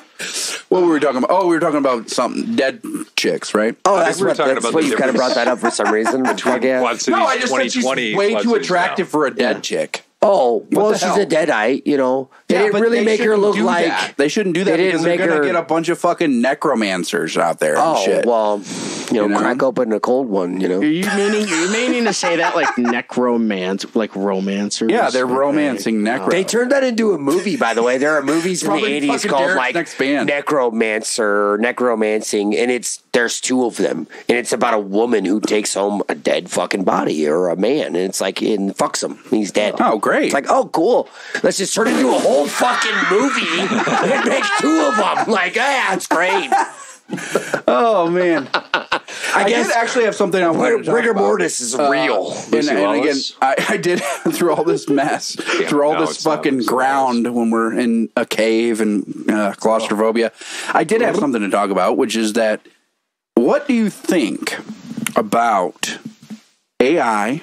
What were we talking about? Oh, we were talking about something dead chicks, right? Oh, I that's think we were what, talking that's about what the you kind of difference brought that up for some reason. But fuck yeah. Quad Cities no, I just said she's 2020 way Quad too Cities attractive now. for a dead chick. Oh, well, she's hell? a deadite, you know. They Yeah, didn't but really they make her shouldn't look do like. that. they shouldn't do that they didn't because they're make going to her- get a bunch of fucking necromancers out there. and Oh, shit. well, you know, You know? crack open a cold one, you know. Are you meaning? Are you meaning to say that like necromance, like romancers? yeah, they're Okay. romancing necro. They turned that into a movie, by the way. There are movies from the eighties called Derek's like next band. Necromancer, Necromancing, and it's there's two of them, and it's about a woman who takes home a dead fucking body or a man, and it's like and fucks him. He's dead. Oh, great. It's like, oh, cool. Let's just turn it into a whole fucking movie and make two of them. Like, yeah, it's great. oh man, I, I did guess actually have something I wanted to rigor mortis is real. And, and again, I, I did through all this mess, through all no, this fucking Lucy ground when we're in a cave and uh, claustrophobia. I did have something to talk about, which is that what do you think about AI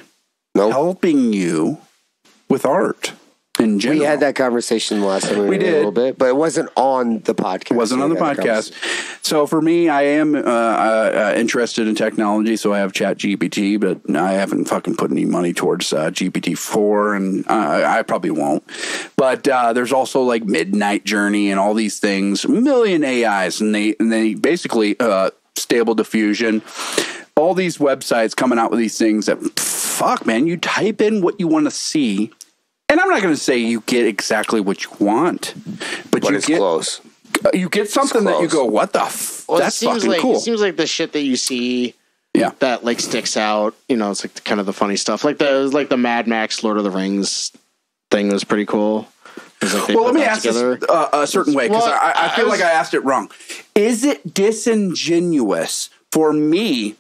Nope. helping you with art in general? We had that conversation last time we, We did. a little bit, but it wasn't on the podcast. wasn't on the We had that podcast. So for me, I am uh, uh, uh, interested in technology, so I have Chat GPT, but I haven't fucking put any money towards uh, GPT four, and uh, I probably won't. But uh, there's also like Midnight Journey and all these things, million AIs, and they and they basically uh, stable diffusion. All these websites coming out with these things that fuck, man, you type in what you want to see. And I'm not going to say you get exactly what you want, but, But you it's get close. you get something that you go, what the? F- Well, that's it seems fucking like cool. it seems like the shit that you see yeah, that like sticks out. You know, it's like the, kind of the funny stuff. Like the like the Mad Max Lord of the Rings thing was pretty cool. Was like well, let me ask together. this uh, a certain way because Well, I, I I feel was- like I asked it wrong. Is it disingenuous for me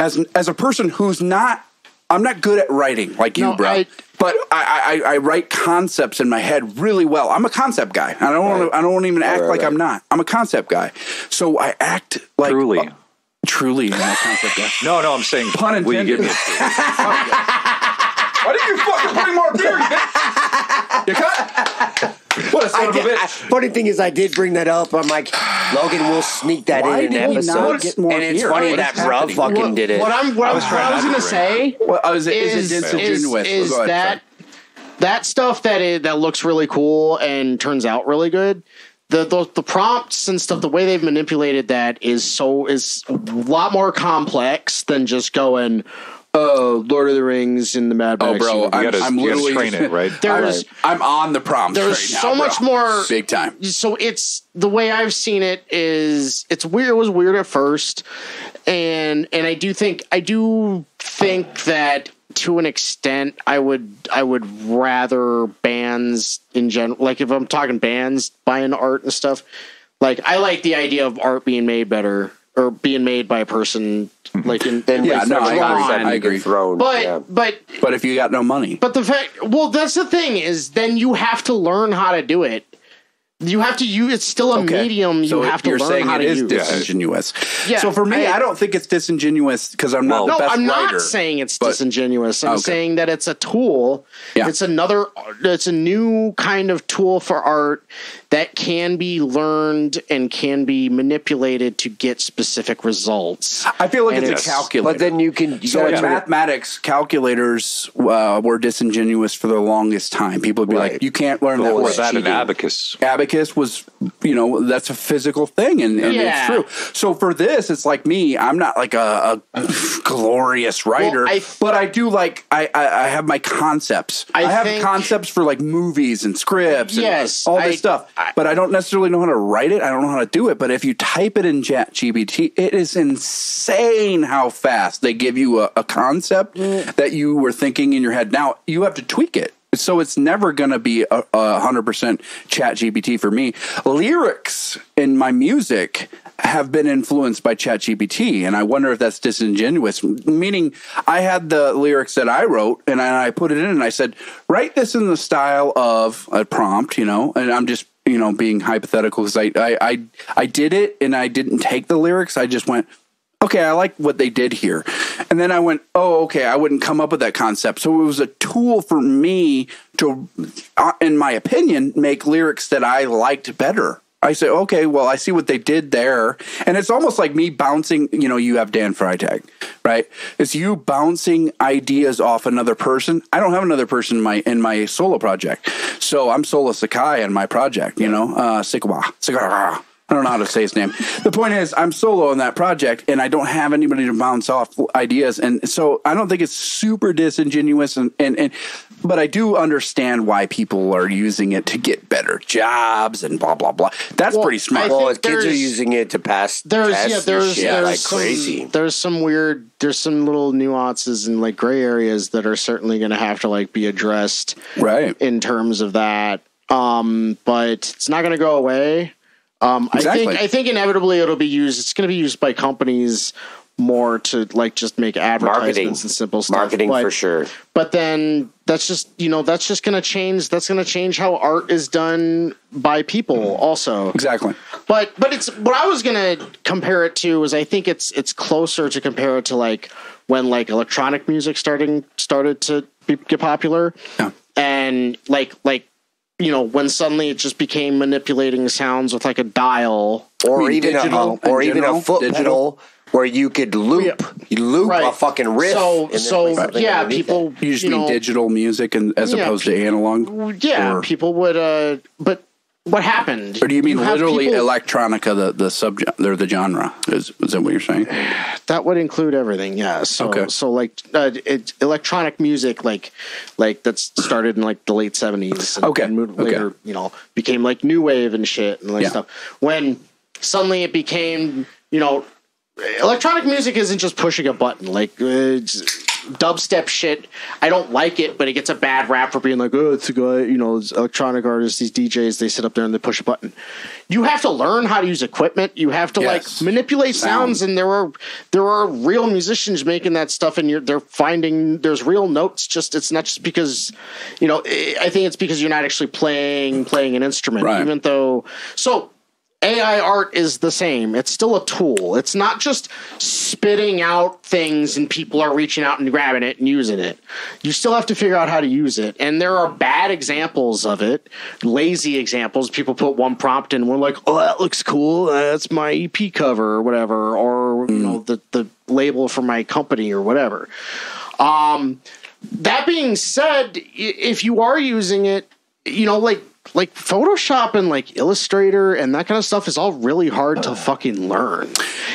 as as a person who's not? I'm not good at writing like you, No, bro. I- but I, I I write concepts in my head really well. I'm a concept guy. I don't want to. I don't even act right, like right. I'm not. I'm a concept guy. So I act like Truly. uh, truly, I'm a concept guy. No, no, I'm saying Pun will you give me a Why didn't you fucking bring more beer? You, bitch? you cut? What a son I of a did, I, funny thing is, I did bring that up. I'm like, Logan, we'll sneak that Why in an episode. not get more and it's beer? funny What that is Bruh happening? fucking what, did it. What I'm what I was, what I was trying gonna not to say Well, uh, is it, is is it disingenuous? is, is Go ahead, that that stuff that is, that looks really cool and turns out really good. The, the the prompts and stuff, the way they've manipulated that is so is a lot more complex than just going, "Oh, Lord of the Rings and the Mad Oh, bro, universe." I'm, gotta- I'm literally train it, right? There's I'm on the prompt. there's right now, so bro. much more big time. so it's the way I've seen it is it's weird. It was weird at first, and and I do think I do think that to an extent I would I would rather bands in general like if I'm talking bands buying art and stuff like I like the idea of art being made better or being made by a person mm-hmm. like in then Yeah, no, I drawn agree. I agree. Thrown, but yeah. but But if you got no money, but the fact, well, that's the thing is, then you have to learn how to do it. You have to use. It's still a Okay. medium. You so have to you're learn saying how it to is use. disingenuous. Yeah, so for me, I- I, don't think it's disingenuous because I'm not Well- the No, best I'm not writer. saying it's but- disingenuous. I'm Okay. saying that it's a tool. Yeah. It's another. It's a new kind of tool for art that can be learned and can be manipulated to get specific results. I feel like it's, it's- a calculator. but then you can. You so gotta in turn mathematics, calculators uh, were disingenuous for the longest time. People would be like, "You can't learn that." Or word." is that an cheating. abacus? Abacus was you know that's a physical thing and, and Yeah. it's true. So for this it's like me i'm not like a, a glorious writer I- but i do like I, I i have my concepts. I, I have think- concepts for like movies and scripts and Yes, all this stuff but i don't necessarily know how to write it. I don't know how to do it but if you type it in chat gpt it is insane how fast they give you a, a concept Mm. that you were thinking in your head. Now you have to tweak it so it's never going to be a, a hundred percent Chat GPT for me. Lyrics in my music have been influenced by Chat GPT, and I wonder if that's disingenuous. Meaning, I had the lyrics that I wrote, and I I put it in, and I said, write this in the style of a prompt, you know, and I'm just you know being hypothetical because I, I I I did it, and I didn't take the lyrics. I just went okay, I like what they did here. And then I went, oh, okay, I wouldn't come up with that concept. So it was a tool for me to, uh, in my opinion, make lyrics that I liked better. I say, okay, well, I see what they did there. And it's almost like me bouncing, you know, you have Dan Freitag, right? It's you bouncing ideas off another person. I don't have another person in my in my solo project. So I'm Solo Sikoa in my project, you know, uh Sikoa. Sikoa. I don't know how to say his name. The point is, I'm solo on that project, and I don't have anybody to bounce off ideas, and so I don't think it's super disingenuous. And and, and but I do understand why people are using it to get better jobs and blah blah blah. That's Well, pretty smart. I Well, kids are using it to pass there's tests yeah and there's shit there's like some, crazy. there's some weird there's some little nuances and like gray areas that are certainly going to have to like be addressed right. in terms of that um but it's not going to go away um Exactly. i think i think inevitably it'll be used it's going to be used by companies more to like just make advertisements Marketing. and simple stuff Marketing but, for sure. but then that's just you know that's just going to change that's going to change how art is done by people also Exactly. but but it's what I was gonna compare it to is I think it's it's closer to compare it to like when like electronic music starting started to be, get popular, Yeah. and like like you know when suddenly it just became manipulating sounds with like a dial or mean even digital a or even general? a foot Digital? pedal where you could loop you loop a fucking riff. So so yeah, people it. You just you mean know, digital music and as Yeah, opposed to analog, Yeah, Or- people would. uh But what happened? or do you mean have literally people- electronica, the the sub, or the genre? Is is that what you're saying? that would include everything yeah so Okay. so like uh, it, electronic music like like that's started in like the late 70s and, Okay. and moved Okay. later you know became like new wave and shit and like Yeah. stuff when suddenly it became you know electronic music isn't just pushing a button like uh, it's dubstep shit i don't like it but it gets a bad rap for being like oh it's a guy you know electronic artists these djs they sit up there and they push a button you have to learn how to use equipment you have to Yes. like manipulate Sound. sounds and there are there are real musicians making that stuff and you're they're finding there's real notes just it's not just because you know i I think it's because you're not actually playing playing an instrument Right. even though so AI art is the same. It's still a tool. It's not just spitting out things and people are reaching out and grabbing it and using it. You still have to figure out how to use it. And there are bad examples of it, lazy examples. People put one prompt in, we're like, oh, that looks cool. Uh, That's my EP cover or whatever, or you know, the the label for my company or whatever. Um, that being said, if you are using it, you know, like like Photoshop and like Illustrator and that kind of stuff is all really hard to fucking learn.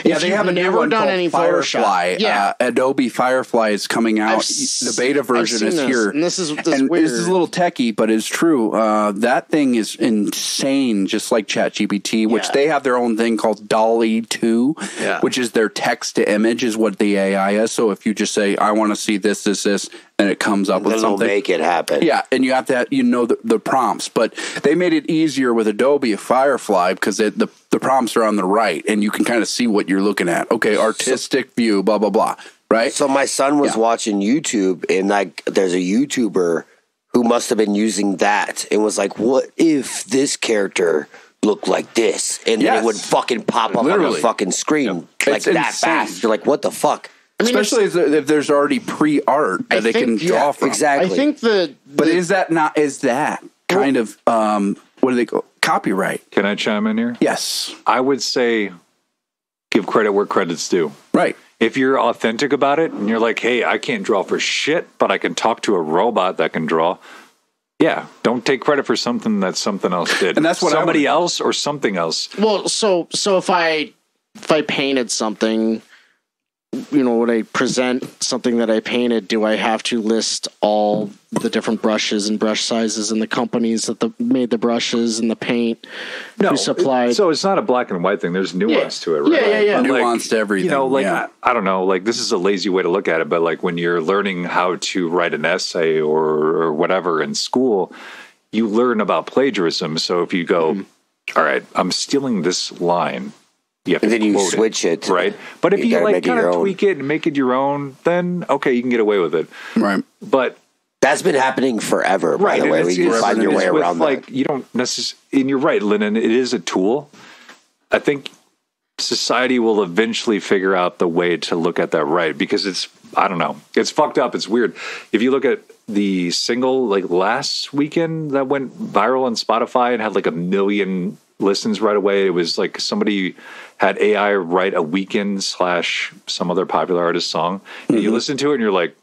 Yeah, If they have a new one done any Firefly. Photoshop. Yeah. Uh, Adobe Firefly is coming out. s- the beta version is this, here. and this is- this is and this is a little techie, but it's true. Uh, that thing is insane, just like ChatGPT, which Yeah. they have their own thing called DALL-E 2, Yeah. which is their text to image, is what the AI is. So if you just say, I want to see this, this, this, and it comes up Then with they'll something. make it happen. Yeah, and you have to you know the, the prompts, but they made it easier with Adobe Firefly because it, the the prompts are on the right, and you can kind of see what you're looking at. Okay, artistic view, blah blah blah. Right? So my son was Yeah. watching YouTube, and like, there's a YouTuber who must have been using that, and was like, "What if this character looked like this?" And then it would fucking pop up on Literally. the fucking screen like It's that insane. fast. You're like, "What the fuck?" Mean, Especially if, if there's already pre art that I they can think- draw Yeah, from. exactly. I think the, But is that not is that kind of um what do they call copyright? Can I chime in here? Yes. I would say give credit where credit's due. Right. If you're authentic about it and you're like, hey, I can't draw for shit, but I can talk to a robot that can draw. Yeah, don't take credit for something that something else did. And that's what somebody would- else or something else. well, so so if I if I painted something you know, when I present something that I painted, do I have to list all the different brushes and brush sizes and the companies that the, made the brushes and the paint who supplied? So it's not a black and white thing. There's nuance to it, right? Yeah, yeah, yeah. But, Nuance to everything, You know, like yeah. I don't know, like this is a lazy way to look at it, but like when you're learning how to write an essay or, or whatever in school, you learn about plagiarism. So if you go, Mm-hmm. "All right, I'm stealing this line. You have And to then you switch it. right? But if You you, like make it kind your of own. tweak it and make it your own, then okay, you can get away with it. Right. But That's been happening forever. By the and way, it's- we it's- find your way around like that. you don't necessarily and you're right Lyndon it is a tool i think society will eventually figure out the way to look at that right because it's i don't know it's fucked up it's weird if you look at the single like last weekend that went viral on spotify and had like a million listens right away it was like somebody had ai write a Weeknd slash some other popular artist song Mm-hmm. you listen to it and you're like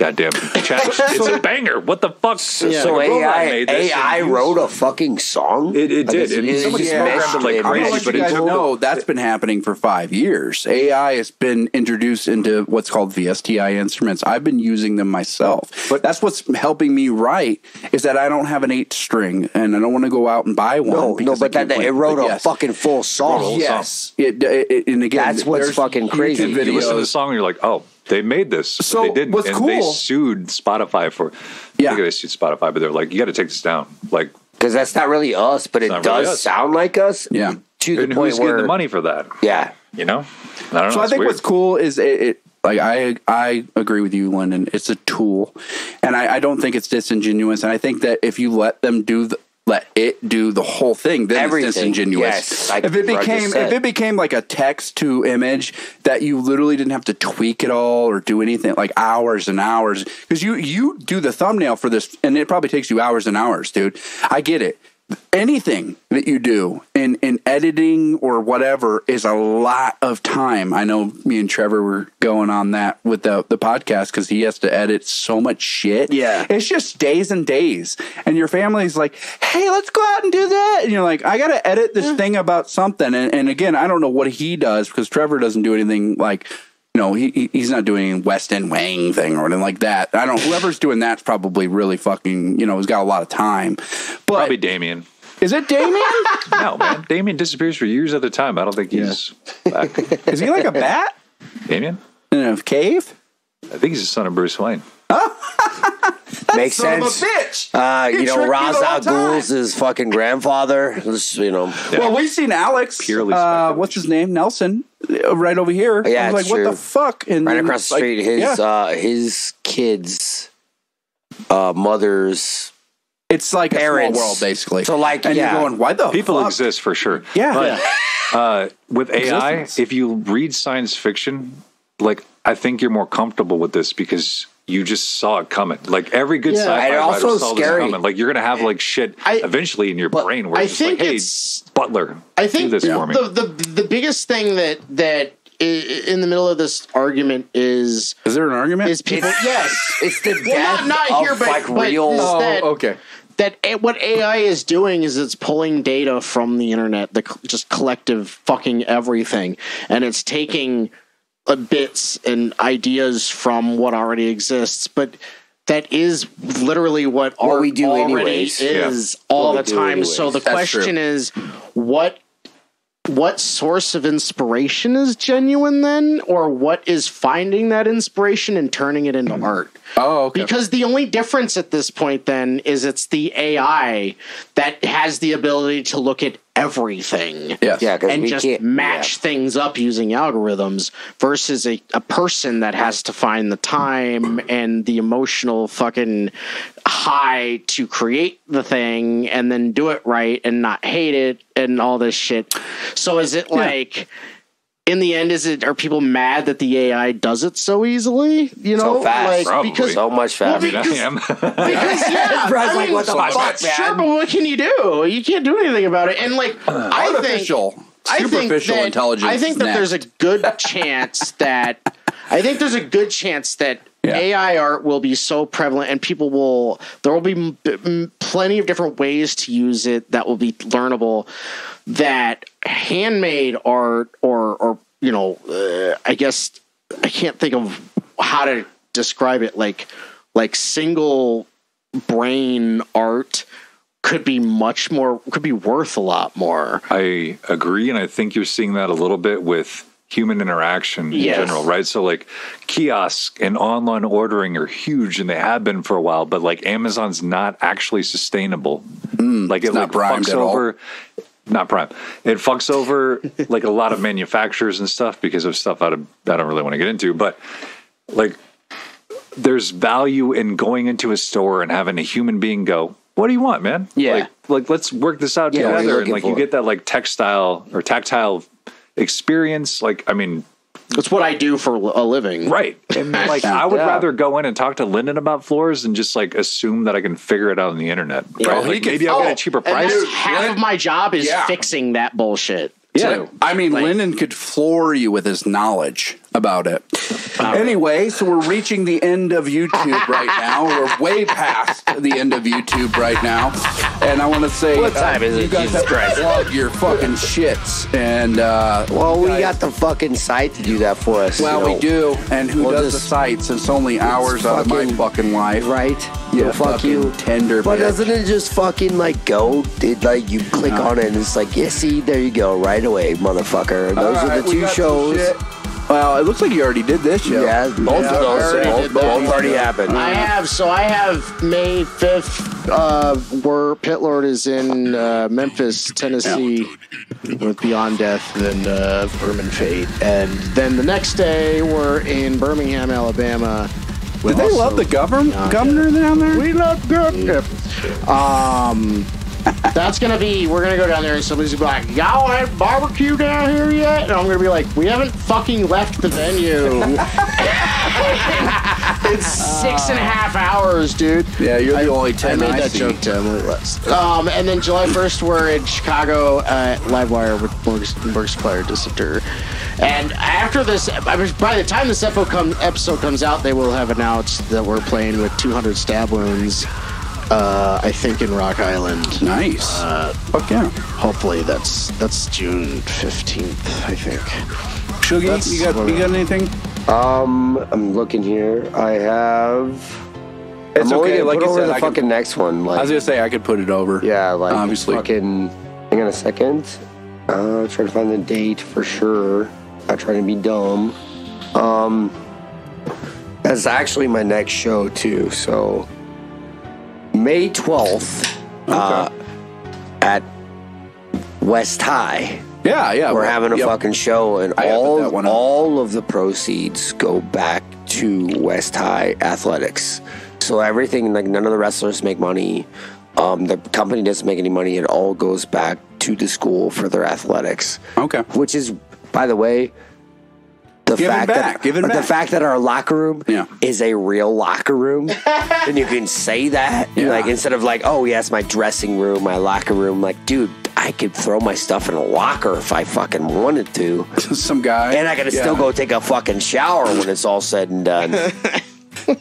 goddamn chat it's a banger what the fuck So Like, a robot AI, made this AI wrote a fucking song. It- it Like, did, it's- and it's somebody just programmed meshed it like in. I'm crazy, but you guys it's- know that's been happening for five years. AI has been introduced into what's called VSTI instruments. I've been using them myself. But that's what's helping me write is that I don't have an eight string and I don't want to go out and buy one. No, no, but that, that it wrote But a yes. fucking full song. Yes, it, it, and again, That's what's fucking YouTube crazy. you listen to the song and you're like, oh, they made this. So they didn't. what's and they sued Spotify for. Yeah. I think they sued Spotify, but they're like, you got to take this down. Like, Because that's not really us, but it does really sound like us. Yeah. To the and point who's where getting the money for that? Yeah. You know, I don't know. So I think weird. what's cool is it, it like I I agree with you, Lyndon. It's a tool, and I, I don't think it's disingenuous. And I think that if you let them do the let it do the whole thing, then Everything. it's disingenuous. Yes, like if it became if it became like a text to image that you literally didn't have to tweak at all or do anything like hours and hours because you you do the thumbnail for this and it probably takes you hours and hours, dude. I get it. Anything that you do in, in editing or whatever is a lot of time. I know me and Trevor were going on that with the, the podcast because he has to edit so much shit. Yeah. It's just days and days. And your family's like, hey, let's go out and do that. And you're like, I got to edit this thing about something. And, and again, I don't know what he does because Trevor doesn't do anything like, you know, he, he- he's not doing West End Wang thing or anything like that. I don't, whoever's doing that's probably really fucking, you know, has got a lot of time. But Probably Damien. is it Damien? No, man. Damien disappears for years at a time. I don't think he's back. is he like a bat Damien? in a cave? I think he's the son of Bruce Wayne. Makes Son sense. of a bitch. Uh, you know, tricked me Ra's the al whole time. Ghul's his fucking grandfather. This, you know, Well, we've seen Alex. Purely uh, what's his name? Nelson, uh, right over here. Yeah, I was it's like, what true. the fuck? And right then, across the like, street, his yeah. uh, his kids' uh, mother's it's like a parents. small world, basically. So, like, and yeah. you're going, why the People fuck? exist for sure. Yeah. But uh, with AI, Existence. if you read science fiction, like I think you're more comfortable with this because you just saw it coming. Like every good Yeah. sci-fi And writer also saw scary. this coming. Like you're gonna have like shit I- eventually in your but brain where I it's just like, think hey, it's- Butler, I think do this for me. the, the the biggest thing that that in the middle of this argument is Is there an argument? is people yes it's the well death not not of here but, like but real. is that, oh, okay. that a- what AI is doing is it's pulling data from the internet, the just collective fucking everything, and it's taking bits and ideas from what already exists, but. That is literally what, What art we do already anyways. is all What the we do time. So the That's question true. is, what what source of inspiration is genuine then, or what is finding that inspiration and turning it into art? Oh, okay. Because the only difference at this point then is it's the AI that has the ability to look at everything. yes. Yeah, 'cause And just can't- match things up using algorithms versus a, a person that has to find the time and the emotional fucking high to create the thing and then do it right and not hate it and all this shit. So is it like in the end is it are people mad that the AI does it so easily? You know, So fast. like Probably. because so much Well, faster. I mean, I am. because yeah, Brad's I like, what the fuck, Sure, man? but what can you do? You can't do anything about it. And like, uh, I think, Artificial, I think superficial that, intelligence. I think that next. there's a good chance that I think there's a good chance that Yeah. AI art will be so prevalent, and people will. There will be m- m- plenty of different ways to use it that will be learnable. That handmade art or or you know, uh, I guess I can't think of how to describe it. Like, like single brain art could be much more, could be worth a lot more. I agree, and I think you're seeing that a little bit with human interaction in Yes. general, right? So like kiosks and online ordering are huge, and they have been for a while. But like Amazon's not actually sustainable. like it not like primed fucks at all. Not prime. It fucks over like a lot of manufacturers and stuff because of stuff I don't, I don't really want to get into. But like there's value in going into a store and having a human being go, "What do you want, man? Yeah. like, like let's work this out Yeah, what are you together." And like you get that like textile or tactile experience. Like, I mean, It's what I do for a living. right? And like, I would Yeah. rather go in and talk to Lyndon about floors and just like assume that I can figure it out on the internet. Right? Oh, he Like, can- maybe I'll get Oh, a cheaper price. that's half of my job is Yeah. fixing that bullshit. Yeah. too. I mean, Like- Lyndon could floor you with his knowledge about it. Anyway, so we're reaching the end of YouTube right now. We're way past the end of YouTube right now, and I want to say, uh, What time is you it, guys Jesus Christ? plug your fucking shits, and uh, Well, we guys- got the fucking site to do that for us. Well, you know. we do, and who We'll does the sites? It's only hours out of my fucking- life, Right? Yeah, fuck you. tender But bitch. doesn't it just fucking like go? It, like you click on it and it's like, yeah, see, there you go, right away, motherfucker. Those are the two shows. Shit. Well, it looks like you already did this show. Yeah, both Yeah, of those. already Both, did both already happened. I have so I have May fifth, uh, where Pitlord is in uh, Memphis, Tennessee, with Beyond Death and uh, Vermin Fate, and then the next day we're in Birmingham, Alabama. Did they love the governor governor down there? We love good. Um, that's gonna be. We're gonna go down there, and somebody's gonna be like, "Y'all had barbecue down here yet?" And I'm gonna be like, "We haven't fucking left the venue. it's six and a half hours, dude." Yeah, you're the only 10 I ten made I that see. joke to Emily West. Um, and then July 1st, we're in Chicago at Livewire with Borg's, Borg's Player Disruptor. And after this, I mean, by the time this episode, come, episode comes out, they will have announced that we're playing with 200 stab wounds. Uh, I think in Rock Island. Nice. Uh, Fuck yeah. hopefully that's that's June 15th. I think. Shuggy, That's you got you got anything? Um, I'm looking here. I have. It's I'm okay. gonna Like put you over said, the I, could, fucking next one. Like, I was gonna say I could put it over. yeah, like obviously. fucking. Hang on a second. Uh, try to find the date for sure. Not trying to be dumb. Um, that's actually my next show too. So May 12th uh, at West High. yeah, yeah. We're well, having a yep. fucking show, and I all that one up. all of the proceeds go back to West High Athletics. So everything, like none of the wrestlers make money. Um, the company doesn't make any money. It all goes back to the school for their athletics. Okay. Which is, by the way, the Giving fact back, that giving the back. fact that our locker room Yeah. is a real locker room, and you can say that Yeah. like instead of like, oh yes, my dressing room, my locker room. Like, dude, I could throw my stuff in a locker if I fucking wanted to. Some guy. And I gotta still go take a fucking shower when it's all said and done.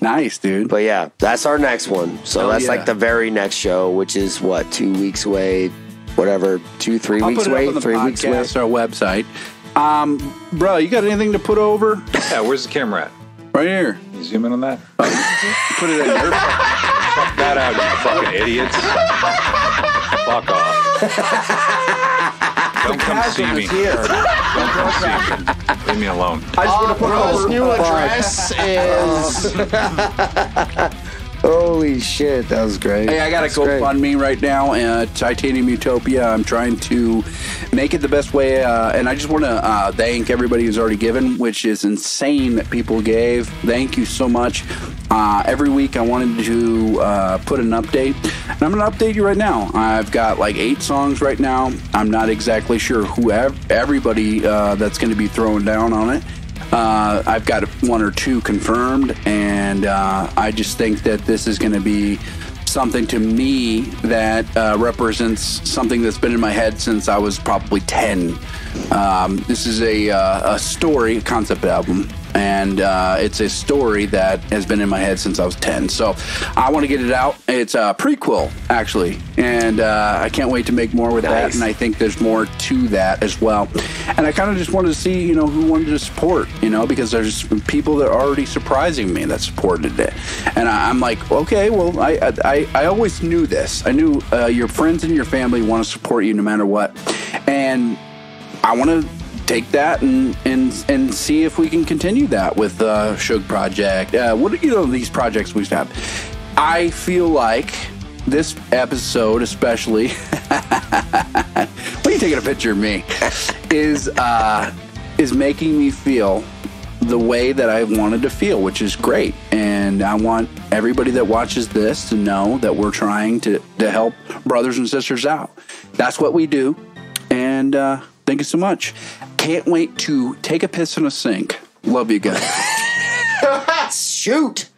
Nice, dude. but yeah, that's our next one. So Hell that's yeah. like the very next show, which is what, two weeks away, whatever, two, 3 I'll weeks away, up on the three weeks away. podcast, our website. Um, bro, you got anything to put over? yeah, where's the camera at? Right here. You zoom in on that? Put it in your. Fuck that out, you fucking idiots. Fuck off. Don't come see me. Don't come see me. Leave me alone. I just want to put Bro's over. new address is. Holy shit, that was great. Hey, I got a. GoFundMe right now, uh, Titanium Utopia. I'm trying to make it the best way, uh, and I just want to uh, thank everybody who's already given, which is insane that people gave. Thank you so much. Uh, every week, I wanted to uh, put an update, and I'm going to update you right now. I've got like eight songs right now. I'm not exactly sure who ev- everybody uh, that's going to be thrown down on it. Uh, I've got one or two confirmed, and uh, I just think that this is going to be something to me that uh, represents something that's been in my head since I was probably 10. Um, this is a, uh, a story, a concept album, and uh, it's a story that has been in my head since I was ten. So I want to get it out. It's a prequel, actually, and uh, I can't wait to make more with that. And I think there's more to that as well. And I kind of just wanted to see, you know, who wanted to support, you know, because there's people that are already surprising me that supported it, and I, I'm like, okay, well, I I, I always knew this. I knew uh, your friends and your family want to support you no matter what, and I want to take that and and and see if we can continue that with uh, Shug Project. Uh, what you know these projects we've. I feel like this episode, especially, why are you taking a picture of me? Is uh, is making me feel the way that I wanted to feel, which is great. And I want everybody that watches this to know that we're trying to to help brothers and sisters out. That's what we do. And uh, thank you so much. Can't wait to take a piss in a sink. Love you guys. Shoot.